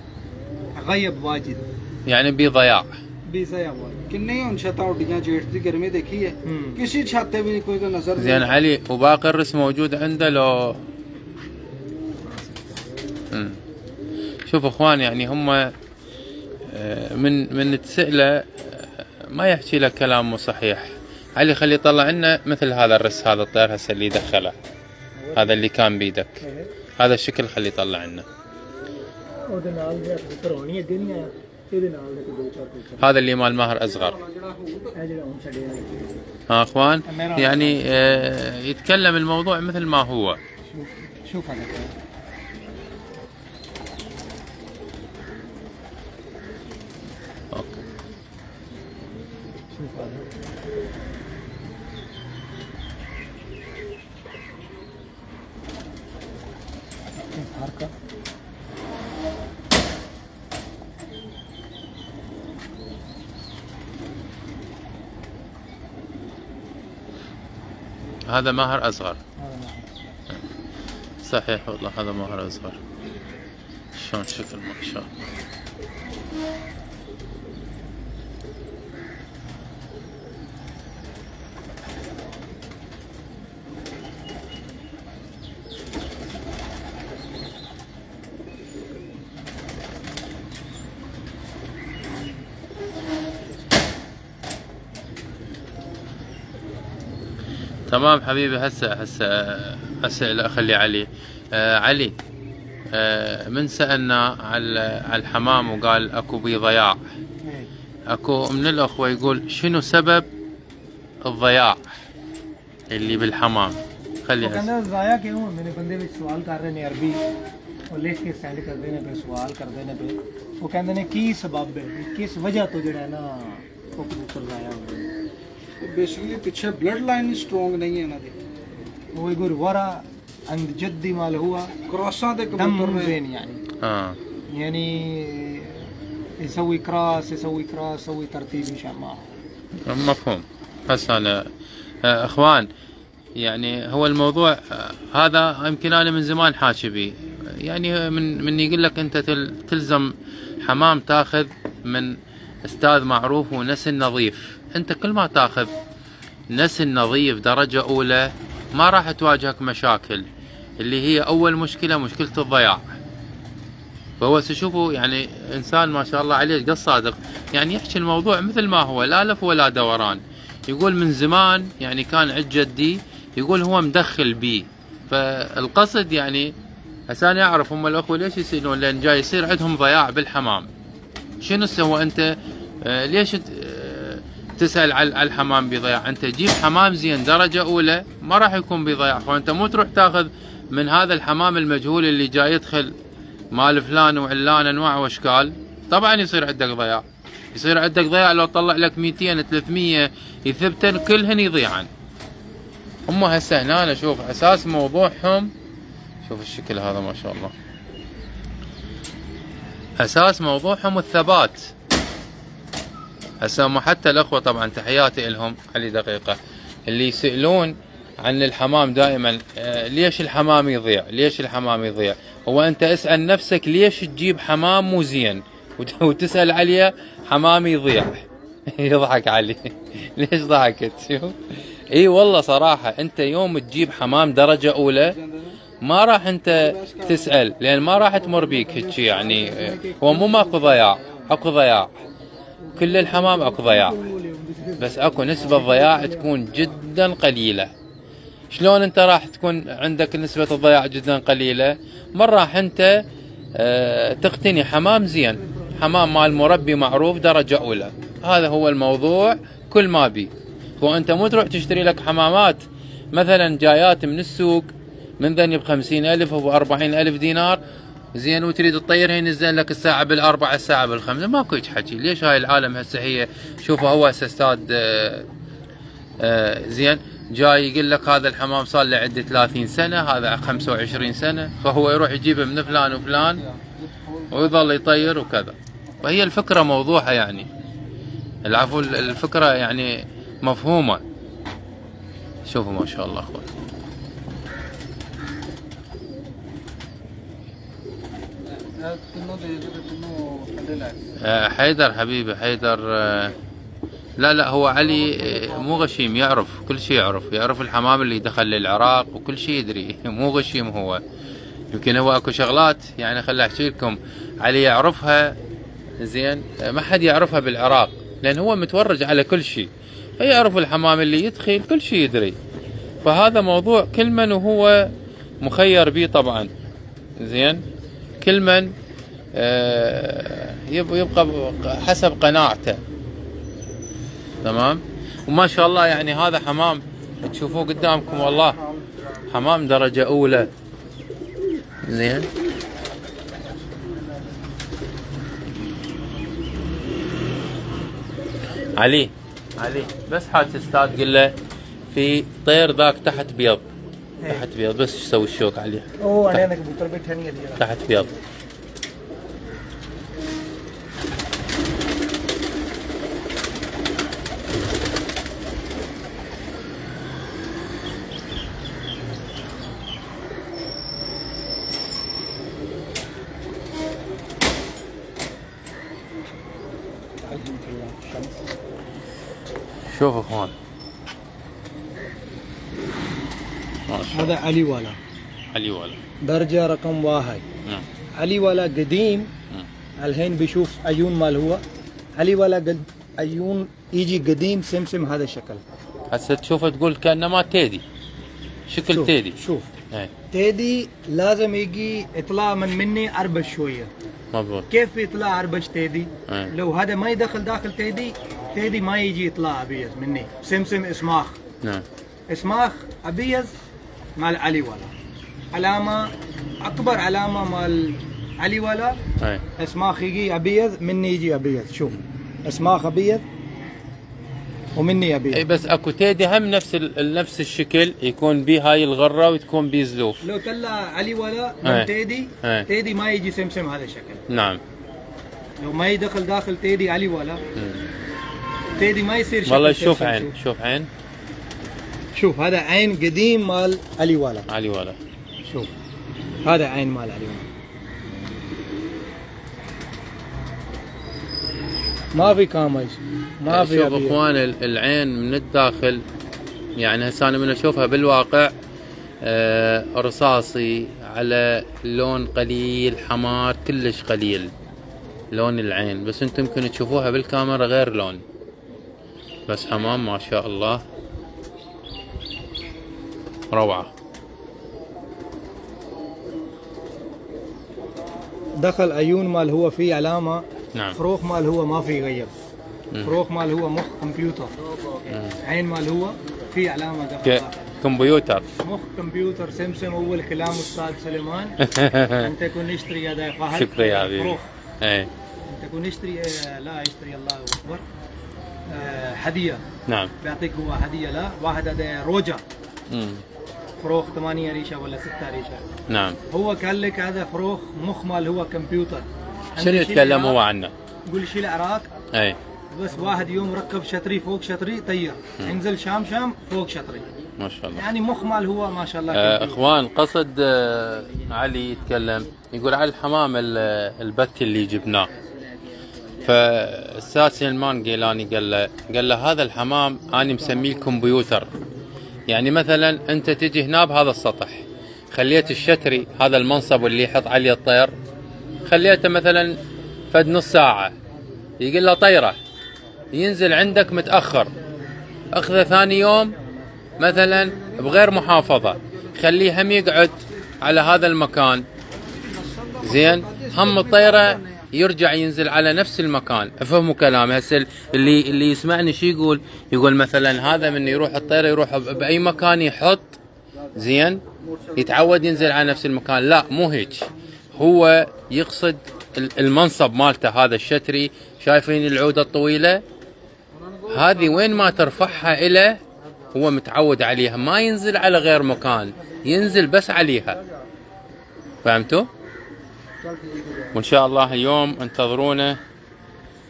S2: غيب واجد.
S1: يعني بضياع زين علي وباقي الرسم موجود عنده. لو شوف اخوان يعني هم آه، من من تسأله آه، ما يحكي له كلام مو صحيح. علي خلي يطلع لنا مثل هذا الرس هذا الطير هسه اللي دخله؟ هذا اللي كان بيدك. هذا الشكل خلي يطلع لنا. هذا اللي مال ماهر
S2: أصغر.
S1: ها اخوان؟ يعني آه، يتكلم الموضوع مثل ما هو.
S2: شوف شوف شوف هذا كيف حركة
S1: هذا ماهر.
S2: نعم.
S1: صحيح والله هذا ماهر أصغر. شلون شكل ما شاء الله. تمام حبيبي هسه هسه اسئله اخلي علي آه علي آه، من سالنا على على الحمام وقال اكو بي ضياع
S2: إيه.
S1: اكو من الاخوه يقول شنو سبب الضياع اللي بالحمام
S2: वो
S1: خلي
S2: कहना
S1: أسأل.
S2: जाया क्यों है? मैंने बंदे भी सवाल कर रहे ने अरबी और लिख के सेंड कर देने पे सवाल कर देने पे वो कहते ने की सबब है किस वजह तो जड़ा है ना वो कबूतर जाया हो गए
S4: ਬੇਸਿਕਲੀ ਪਿੱਛੇ ਬਲੱਡ ਲਾਈਨ ਸਟਰੋਂਗ ਨਹੀਂ ਹੈ ਇਹਨਾਂ ਦੀ
S2: वो يقول ورا عند جدي مال هو
S4: ਕ੍ਰਾਸਾਂ ਦੇ
S2: دم
S4: ਕਬੂਤਰ ਨੇ
S2: زين يعني
S1: اه
S2: يعني يسوي كراس يسوي كراس يسوي ترتيب ان شاء الله
S1: مفهوم هسه انا آه، اخوان يعني هو الموضوع آه، هذا يمكن انا من زمان حاكي بيه يعني من من يقول لك انت تل- تلزم حمام تاخذ من استاذ معروف ونسل نظيف أنت كل ما تاخذ نسل نظيف درجة أولى ما راح تواجهك مشاكل اللي هي أول مشكلة مشكلة الضياع. فهو تشوفوا يعني إنسان ما شاء الله عليه قص صادق يعني يحكي الموضوع مثل ما هو لا لف ولا دوران. يقول من زمان يعني كان عند جدي يقول هو مدخل بي. فالقصد يعني هسه أنا اعرف هم الأخوة ليش يسالون لأن جاي يصير عندهم ضياع بالحمام. شنو سوى أنت؟ آه، ليش تسأل على الحمام بضياع. أنت جيب حمام زين درجة أولى ما راح يكون بضياع. فانت مو تروح تاخذ من هذا الحمام المجهول اللي جاي يدخل مال فلان وعلان أنواع وأشكال. طبعا يصير عندك ضياع. يصير عندك ضياع لو طلع لك 200 300 يثبتن كلهن يضيعن. هم هسه هنا شوف أساس موضوعهم. شوف الشكل هذا ما شاء الله. أساس موضوعهم الثبات. هسه حتى الأخوة طبعا تحياتي لهم. علي دقيقة. اللي يسألون عن الحمام دائما آه، ليش الحمام يضيع؟ ليش الحمام يضيع؟ هو أنت اسأل نفسك ليش تجيب حمام مو زين؟ وت- وتسأل عليه حمام يضيع. يضحك علي. ليش ضحكت؟ إي والله صراحة أنت يوم تجيب حمام درجة أولى ما راح أنت تسأل لأن ما راح تمر بيك هيك يعني آه، هو مو ماكو ضياع. أكو ضياع. كل الحمام أكو ضياع. بس أكو نسبة ضياع تكون جدا قليلة. شلون أنت راح تكون عندك نسبة الضياع جدا قليلة؟ من راح أنت آه، تقتني حمام زين. حمام مال مربي معروف درجة أولى. هذا هو الموضوع. كل ما بي. هو أنت مو تروح تشتري لك حمامات. مثلا جايات من السوق من ذني بخمسين ألف أو باربعين ألف دينار. زين وتريد تطيرها ينزل لك الساعة بالأربعة الساعة بالخمسة ماكو حكي. ليش هاي العالم هسه هي؟ شوفوا هو هسه أستاذ آه، آه، زين جاي يقول لك هذا الحمام صار له عدة 30 سنة هذا 25 سنة فهو يروح يجيبه من فلان وفلان ويظل يطير وكذا. فهي الفكرة موضوعها يعني. العفو الفكرة يعني مفهومة. شوفوا ما شاء الله اخوان حيدر حبيبي حيدر آه، لا لا هو علي آه، مو غشيم يعرف كل شيء يعرف يعرف الحمام اللي دخل للعراق وكل شيء يدري مو غشيم هو. يمكن هو اكو شغلات يعني خلي أحكي لكم علي يعرفها زين آه، ما حد يعرفها بالعراق لأن هو متورج على كل شيء. فيعرف الحمام اللي يدخل كل شيء يدري. فهذا موضوع كل من وهو مخير به طبعا. زين؟ كل من آه، يب- يبقى حسب قناعته. تمام؟ وما شاء الله يعني هذا حمام تشوفوه قدامكم والله حمام درجة أولى. زين. علي علي بس حاج أستاذ قل له في طير ذاك تحت بيض. تحت بيض بس تسوي الشوك عليه.
S2: أوه علينا انك تربية ثانية
S1: تحت بيض شوف اخوان
S2: هذا علي والا.
S1: علي ولا
S2: درجة رقم واحد.
S1: نعم.
S2: علي والا قديم.
S1: نعم.
S2: الحين بيشوف عيون مال هو. علي والا قد عيون يجي قديم سمسم هذا الشكل.
S1: هسه تشوفه تقول كانه ما تيدي. شكل
S2: شوف
S1: تيدي.
S2: شوف.
S1: إيه.
S2: تيدي لازم يجي إطلاع من مني اربش شوية.
S1: مضبوط.
S2: كيف يطلع اربش تيدي؟
S1: إيه.
S2: لو هذا ما يدخل داخل تيدي تيدي ما يجي يطلع أبيض مني. سمسم إسماخ.
S1: نعم.
S2: إسماخ أبيض مال علي ولا علامة أكبر علامة مال علي ولا
S1: إيه
S2: أسماخ يجي أبيض مني يجي أبيض شوف أسماخ أبيض ومني
S1: إي
S2: ابيض
S1: بس أكو تيدي هم نفس. نفس الشكل يكون بيه هاي الغرة وتكون بيه زلوف
S2: لو طلع علي ولا. من تيدي. تيدي ما يجي سمسم هذا الشكل
S1: نعم
S2: لو ما يدخل داخل تيدي علي ولا
S1: مم.
S2: تيدي ما يصير شكل
S1: والله شوف. عين شوف عين
S2: شوف هذا عين قديم مال علي ولا
S1: علي ولا
S2: شوف هذا عين مال علي ولا ما في كامج ما في
S1: شوف. أخوان ال- العين من الداخل يعني هسه أنا من أشوفها بالواقع آه رصاصي على لون قليل حمار كلش قليل لون العين. بس أنتم يمكن تشوفوها بالكاميرا غير لون. بس حمام ما شاء الله. روعة.
S2: دخل عيون مال هو فيه علامة
S1: نعم.
S2: فروخ مال هو ما في
S1: مم.
S2: فروخ مال هو مخ كمبيوتر.
S1: مم.
S2: عين مال هو في علامة دخل.
S1: كمبيوتر.
S2: مخ كمبيوتر سمسم أول كلام أستاذ سليمان. أنت كن نشتري هذا فهد.
S1: شكرا يا حبيبي.
S2: فروخ.
S1: إيه.
S2: أنت كن نشتري آه، لا يشتري الله أكبر. آه، هدية.
S1: نعم.
S2: بيعطيك هو هدية لا. واحد هذا روجا. فروخ ثمانية ريشة ولا ستة ريشة.
S1: نعم.
S2: هو قال لك هذا فروخ مخ مال هو كمبيوتر.
S1: شنو يتكلم هو عنه؟
S2: يقول شيل عراق
S1: أي.
S2: بس واحد يوم ركب شطري فوق شطري طير. ينزل شام شام فوق شطري
S1: ما شاء الله.
S2: يعني مخ مال هو ما شاء الله
S1: آه. إخوان قصد آه علي يتكلم. يقول على الحمام ال- البت اللي جبناه. فاستاذ سلمان قيلاني قال له قال له هذا الحمام أنا مسميه الكمبيوتر. يعني مثلا أنت تجي هنا بهذا السطح خليت الشتري هذا المنصب اللي يحط عليه الطير خليته مثلا فد نص ساعة يقول له طيرة ينزل عندك متأخر أخذه ثاني يوم مثلا بغير محافظة خليه هم يقعد على هذا المكان. زين؟ هم الطيرة يرجع ينزل على نفس المكان. أفهموا كلامي هسه اللي اللي يسمعني شو يقول يقول مثلا هذا من يروح الطيرة يروح بأي مكان يحط زين؟ يتعود ينزل على نفس المكان. لا مو هيك. هو يقصد ال- المنصب مالته هذا الشتري. شايفين العودة الطويلة؟ هذه وين ما ترفعها إلى هو متعود عليها. ما ينزل على غير مكان ينزل بس عليها. فهمتوا؟ وإن شاء الله اليوم انتظرونا.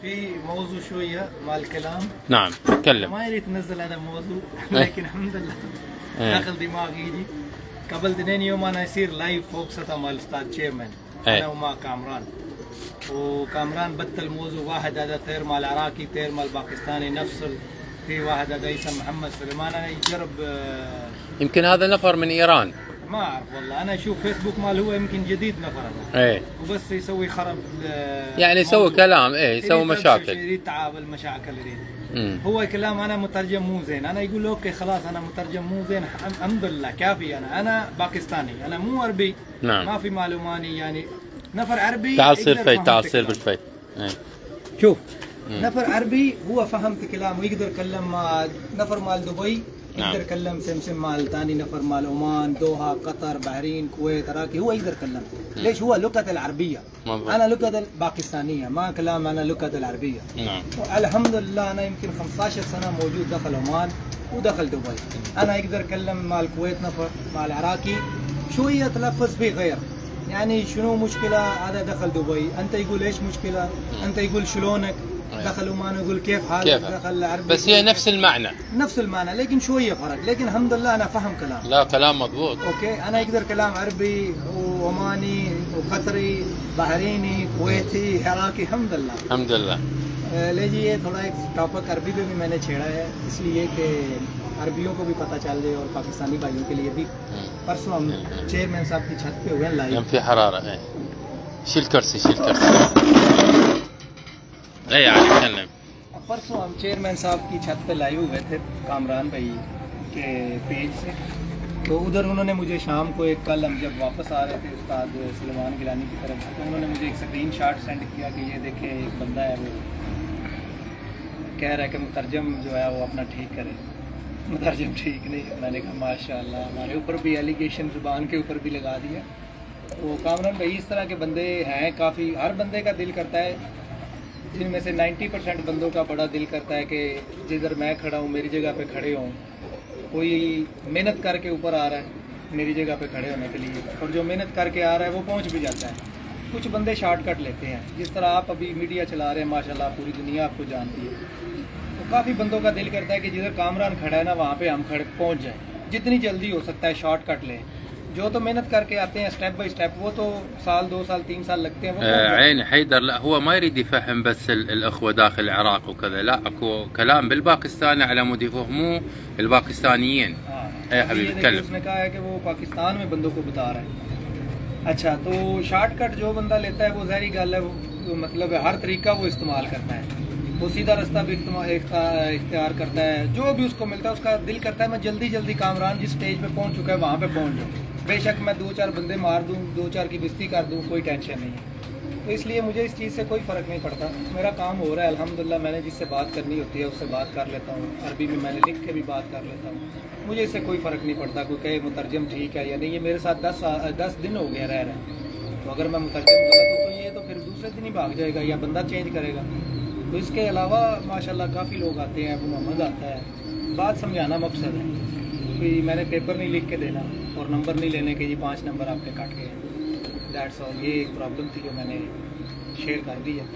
S2: في موضوع شوية مال الكلام.
S1: نعم تكلم.
S2: ما يريد تنزل هذا الموضوع لكن الحمد لله.
S1: إيه.
S2: داخل دماغي يجي قبل اثنين يوم أنا يصير لايف فوق سطح مال أستاذ تشيرمان
S1: إيه.
S2: أنا ومع كامران. وكامران بطل موضوع واحد هذا طير مال عراقي طير مال باكستاني نفس في واحد هذا اسمه محمد سليمان. أنا يجرب آه،
S1: يمكن هذا نفر من إيران.
S2: ما أعرف والله. أنا أشوف فيسبوك مال هو يمكن جديد هذا
S1: إيه.
S2: وبس يسوي خرب ل-
S1: يعني يسوي. كلام إيه يسوي مشاكل.
S2: يريد تعامل مشاكل يريد.
S1: مم.
S2: هو كلام أنا مترجم مو زين. أنا يقول okay خلاص أنا مترجم مو زين. الحم- الحمد لله كافي. أنا أنا باكستاني. أنا مو عربي.
S1: نعم.
S2: ما في معلوماني يعني نفر عربي
S1: تعال صير
S2: يقدر
S1: في تعال صير
S2: كلام.
S1: بالفي إيه.
S2: شوف نفر عربي هو فهمت كلامه يقدر يكلم نفر مال دبي
S1: نعم.
S2: يقدر يكلم سمسم مال ثاني نفر مال عمان دوها قطر بحرين كويت عراقي هو يقدر يكلم ليش؟ هو لغة العربية.
S1: مضبوط.
S2: أنا لغة الباكستانية ما كلام أنا لغة العربية.
S1: نعم.
S2: الحمد لله أنا يمكن 15 سنة موجود دخل عمان ودخل دبي. أنا أقدر اتكلم مع الكويت نفر مع العراقي شوية تلفظ فيه غير. يعني شنو مشكلة؟ هذا دخل دبي. أنت يقول إيش مشكلة؟ أنت يقول شلونك؟ دخل عمان يقول كيف حالك
S1: كيف
S2: دخل عربي
S1: بس هي نفس المعنى
S2: نفس المعنى لكن شويه فرق لكن الحمد لله انا فهم كلام
S1: لا كلام مضبوط
S2: اوكي انا اقدر كلام عربي وعماني وقطري بحريني كويتي عراقي الحمد لله
S1: الحمد لله
S2: ले जी ये थोड़ा एक टॉपिक अरबी पे भी मैंने छेड़ा है इसलिए कि अरबियों को भी पता चल जाए और पाकिस्तानी भाइयों के लिए भी
S1: مم.
S2: परसों हम चेयरमैन साहब की छत पे हुए हैं
S1: يوم
S2: लाइव
S1: في حرارة ايه شيل كرسي پرسوں ہم
S2: chairman صاحب کی چھت پہ live ہوئے تھے، کامران بھائی کے page سے۔ تو ادھر انہوں نے مجھے شام کو ایک، کل ہم جب واپس آ رہے تھے استاد سلمان گیلانی کی طرف، تو انہوں نے مجھے ایک screenshot send کیا کہ یہ دیکھیں، ایک بندہ ہے وہ۔ کہہ رہا ہے کہ مترجم جو ہے وہ اپنا ٹھیک کرے۔ مترجم ٹھیک نہیں میں نے کہا ماشاء اللہ ہمارے اوپر بھی allegation زبان کے اوپر بھی لگا دیا۔ تو کامران بھائی، اس طرح کے بندے ہیں، کافی، ہر بندے کا دل کرتا ہے۔ جن میں سے ninety percent بندوں کا بڑا دل کرتا ہے کہ جدھر میں کھڑا ہوں، میری جگہ پہ کھڑے ہوں۔ کوئی محنت کر کے اوپر آ رہا ہے، میری جگہ پہ کھڑے ہونے کے لیے۔ اور جو محنت کر کے آ رہا ہے، وہ پہنچ بھی جاتا ہے۔ کچھ بندے shortcut لیتے ہیں۔ جس طرح آپ ابھی میڈیا چلا رہے ہیں، ماشاءاللہ پوری دنیا آپ کو جانتی ہے۔ تو کافی بندوں کا دل کرتا ہے کہ جدھر کامران کھڑا ہے نا، وہاں پہ ہم کھڑے پہنچ جائیں۔ جتنی جلدی ہو سکتا ہے shortcut لیں۔ جو تو محنت کر کے آتے ہیں step by step وہ تو سال دو سال تین
S1: سال
S2: لگتے ہیں
S1: عین حیدر لا هو ما يريد يفهم بس الاخوه داخل العراق وكذا لا اكو كلام بالباكستان على مود يفهموه الباكستانيين
S2: اي
S1: ہاں،
S2: حبيبي
S1: اتكلم
S2: اس نے
S1: کہا
S2: ہے کہ وہ پاکستان میں بندوں کو بتا رہا ہے۔ اچھا تو shortcut جو بندہ لیتا ہے وہ ظاہری گل ہے وہ مطلب ہر طریقہ وہ استعمال کرتا ہے۔ وہ سیدھا رستہ بھی اختیار کرتا ہے۔ جو بھی اس کو ملتا ہے اس کا دل کرتا ہے میں جلدی جلدی کامران جس stage پہ پہنچ چکا ہے وہاں پہ پہنچ جاؤں۔ بے شک میں دو چار بندے مار دوں، دو چار کی بستی کر دوں، کوئی tension نہیں ہے۔ تو اس لیے مجھے اس چیز سے کوئی فرق نہیں پڑتا۔ میرا کام ہو رہا ہے، الحمدللہ میں نے جس سے بات کرنی ہوتی ہے اس سے بات کر لیتا ہوں۔ عربی میں میں نے لکھ کے بھی بات کر لیتا ہوں۔ مجھے اس سے کوئی فرق نہیں پڑتا، کوئی کہے مترجم ٹھیک ہے یا نہیں، یہ میرے ساتھ دس دس دن ہو گیا رہ رہے ہیں۔ تو اگر میں مترجم غلط ہوں تو یہ تو پھر دوسرے دن ہی بھاگ جائے گا یا بندہ change کرے گا۔ تو اس کے علاوہ ماشاءاللہ کافی لوگ آتے ہیں، ابو محمد آتا ہے۔ بات سمجھانا مقصد ہے۔ कि मैंने पेपर नहीं लिख के देना और नंबर नहीं लेने के जी पाँच नंबर आपके काट गए हैं दैट्स ऑल ये एक प्रॉब्लम थी जो मैंने शेयर कर दी है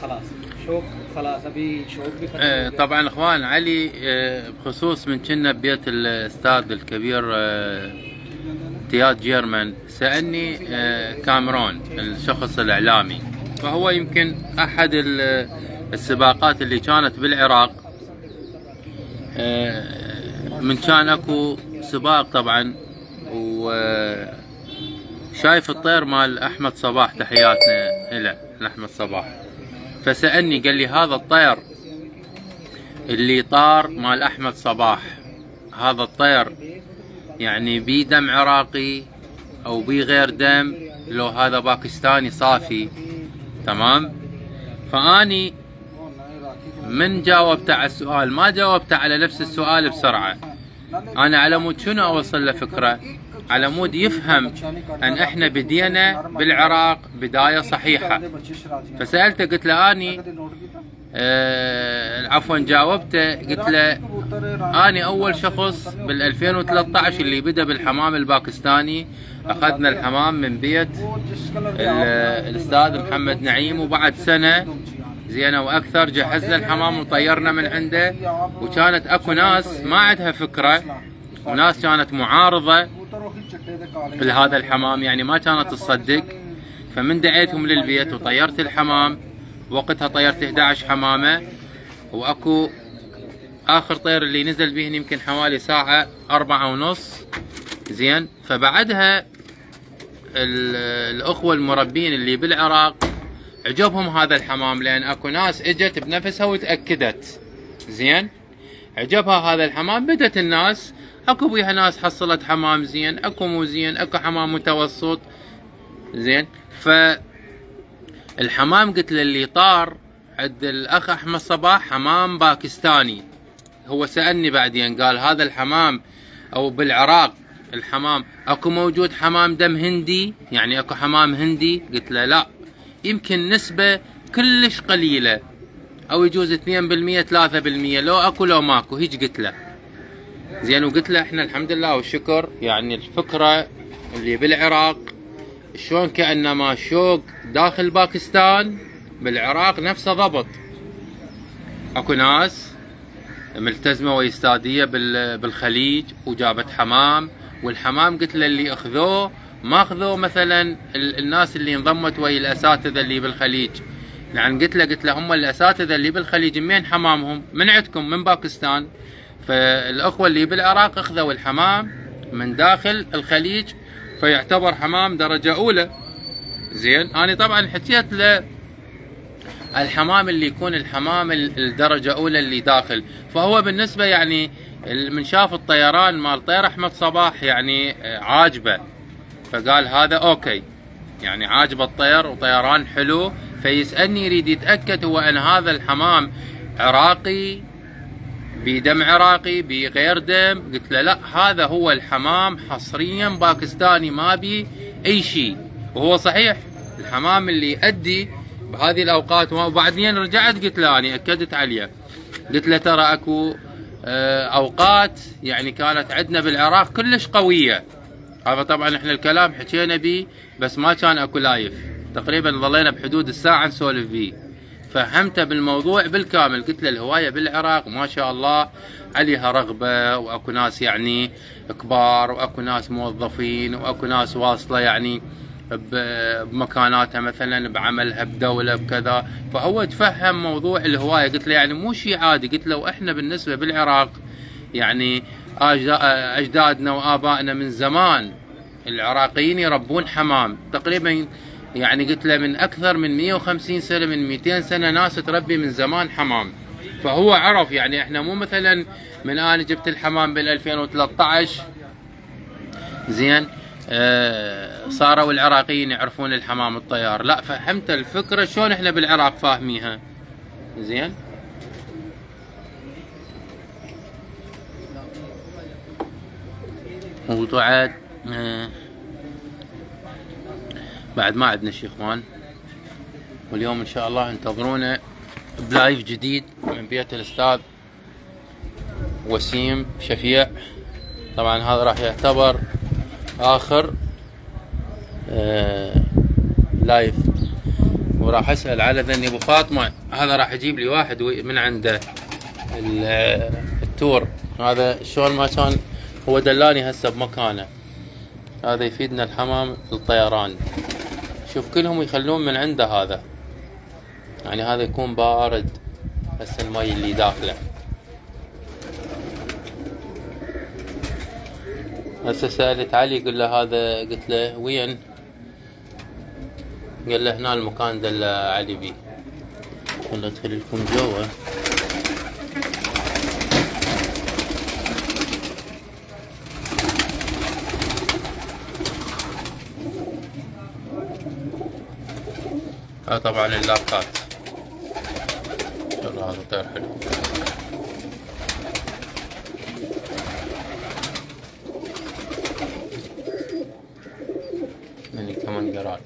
S2: खलास शौक खलास अभी शौक भी खत्म हो
S1: آه،
S2: गया।
S1: طبعا اخوان علي آه، بخصوص من كنا ببيت الاستاذ الكبير آه، تياد جيرمان سالني آه، كامرون الشخص الاعلامي فهو يمكن احد ال- السباقات اللي كانت بالعراق آه، من كان اكو سباق طبعا و شايف الطير مال أحمد صباح تحياتنا له لاحمد صباح. فسألني قال لي هذا الطير اللي طار مال أحمد صباح هذا الطير يعني بيه دم عراقي أو بيه غير دم لو هذا باكستاني صافي تمام؟ فأني من جاوبت على السؤال؟ ما جاوبت على نفس السؤال بسرعة. أنا على مود شنو أوصل له فكرة؟ على مود يفهم أن إحنا بدينا بالعراق بداية صحيحة. فسألته قلت له آني آه عفوا جاوبته قلت له آني أول شخص بال 2013 اللي بدأ بالحمام الباكستاني. أخذنا الحمام من بيت ال- الأستاذ محمد نعيم وبعد سنة زينة وأكثر جهزنا الحمام وطيرنا من عنده. وكانت أكو ناس ما عندها فكرة. وناس كانت معارضة لهذا الحمام يعني ما كانت تصدق. فمن دعيتهم للبيت وطيرت الحمام. وقتها طيرت 11 حمامة. وأكو آخر طير اللي نزل بهن يمكن حوالي ساعة أربعة ونص. زين. فبعدها ال- الأخوة المربين اللي بالعراق عجبهم هذا الحمام لأن أكو ناس إجت بنفسها وتأكدت. زين؟ عجبها هذا الحمام بدت الناس أكو بيها ناس حصلت حمام زين أكو مو زين أكو حمام متوسط. زين؟ ف الحمام قلت له اللي طار عند الأخ أحمد صباح حمام باكستاني. هو سألني بعدين قال هذا الحمام أو بالعراق الحمام أكو موجود حمام دم هندي؟ يعني أكو حمام هندي؟ قلت له لا. يمكن نسبة كلش قليلة. أو يجوز 2% 3% لو أكو لو ماكو. هيج قلت له زين وقلت له إحنا الحمد لله والشكر. يعني الفكرة اللي بالعراق شلون كأنما شوق داخل باكستان بالعراق نفسه ضبط. أكو ناس ملتزمة ويستاديه بال- بالخليج وجابت حمام. والحمام قلت له اللي أخذوه ما اخذوه مثلا ال- الناس اللي انضمت ويا الأساتذة اللي بالخليج. لأن قلت له قلت له هم الأساتذة اللي بالخليج منين حمامهم؟ من عندكم من باكستان. فالأخوة اللي بالعراق أخذوا الحمام من داخل الخليج فيعتبر حمام درجة أولى. زين؟ أنا طبعا حكيت له الحمام اللي يكون الحمام ال- الدرجة أولى اللي داخل. فهو بالنسبة يعني من شاف الطيران مال طير أحمد صباح يعني آه، عاجبه. فقال هذا أوكي. يعني عاجبه الطير وطيران حلو فيسألني يريد يتأكد هو أن هذا الحمام عراقي بدم عراقي بغير دم. قلت له لا هذا هو الحمام حصريا باكستاني ما بي أي شيء. وهو صحيح الحمام اللي يؤدي بهذه الأوقات وبعدين رجعت قلت له اني أكدت عليه. قلت له ترى أكو آه، أوقات يعني كانت عندنا بالعراق كلش قوية. هذا طبعا إحنا الكلام حكينا بيه بس ما كان أكو live. تقريبا ظلينا بحدود الساعة نسولف بيه فهمته بالموضوع بالكامل. قلت له الهواية بالعراق ما شاء الله. عليها رغبة وأكو ناس يعني كبار وأكو ناس موظفين وأكو ناس واصلة يعني بمكاناتها مثلا بعملها بدولة بكذا. فهو تفهم موضوع الهواية. قلت له يعني مو شيء عادي. قلت له وإحنا بالنسبة بالعراق يعني أجدادنا وآبائنا من زمان العراقيين يربون حمام. تقريبا يعني قلت له من أكثر من 150 سنة من 200 سنة ناس تربي من زمان حمام. فهو عرف يعني إحنا مو مثلا من أنا جبت الحمام بال 2013 زين آه صاروا العراقيين يعرفون الحمام الطيار. لا فهمت الفكرة شلون إحنا بالعراق فاهميها. زين؟ آه بعد ما عندنا شي إخوان. واليوم إن شاء الله انتظرونا ب live جديد من بيت الأستاذ وسيم شفيع. طبعا هذا راح يعتبر آخر آه live وراح أسأل على ذني أبو فاطمة. هذا راح يجيب لي واحد من عنده ال- التور. هذا شلون ما كان هو دلاني هسه بمكانه. هذا يفيدنا الحمام الطيران. شوف كلهم يخلون من عنده هذا. يعني هذا يكون بارد هسه المي اللي داخله. هسه سألت علي قل له هذا قلت له وين؟ قال له هنا المكان دل علي بيه. ولا ادخل لكم جوا هذا طبعا اللاكات والله هذا طير حلو. يعني كمان قرات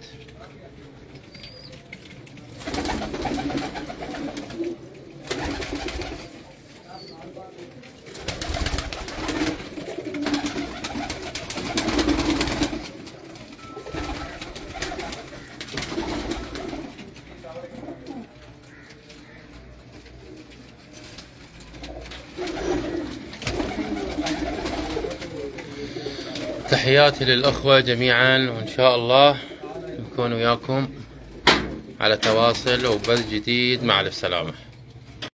S1: تحياتي للأخوة جميعا وإن شاء الله نكون وياكم على تواصل وبث جديد مع السلامة.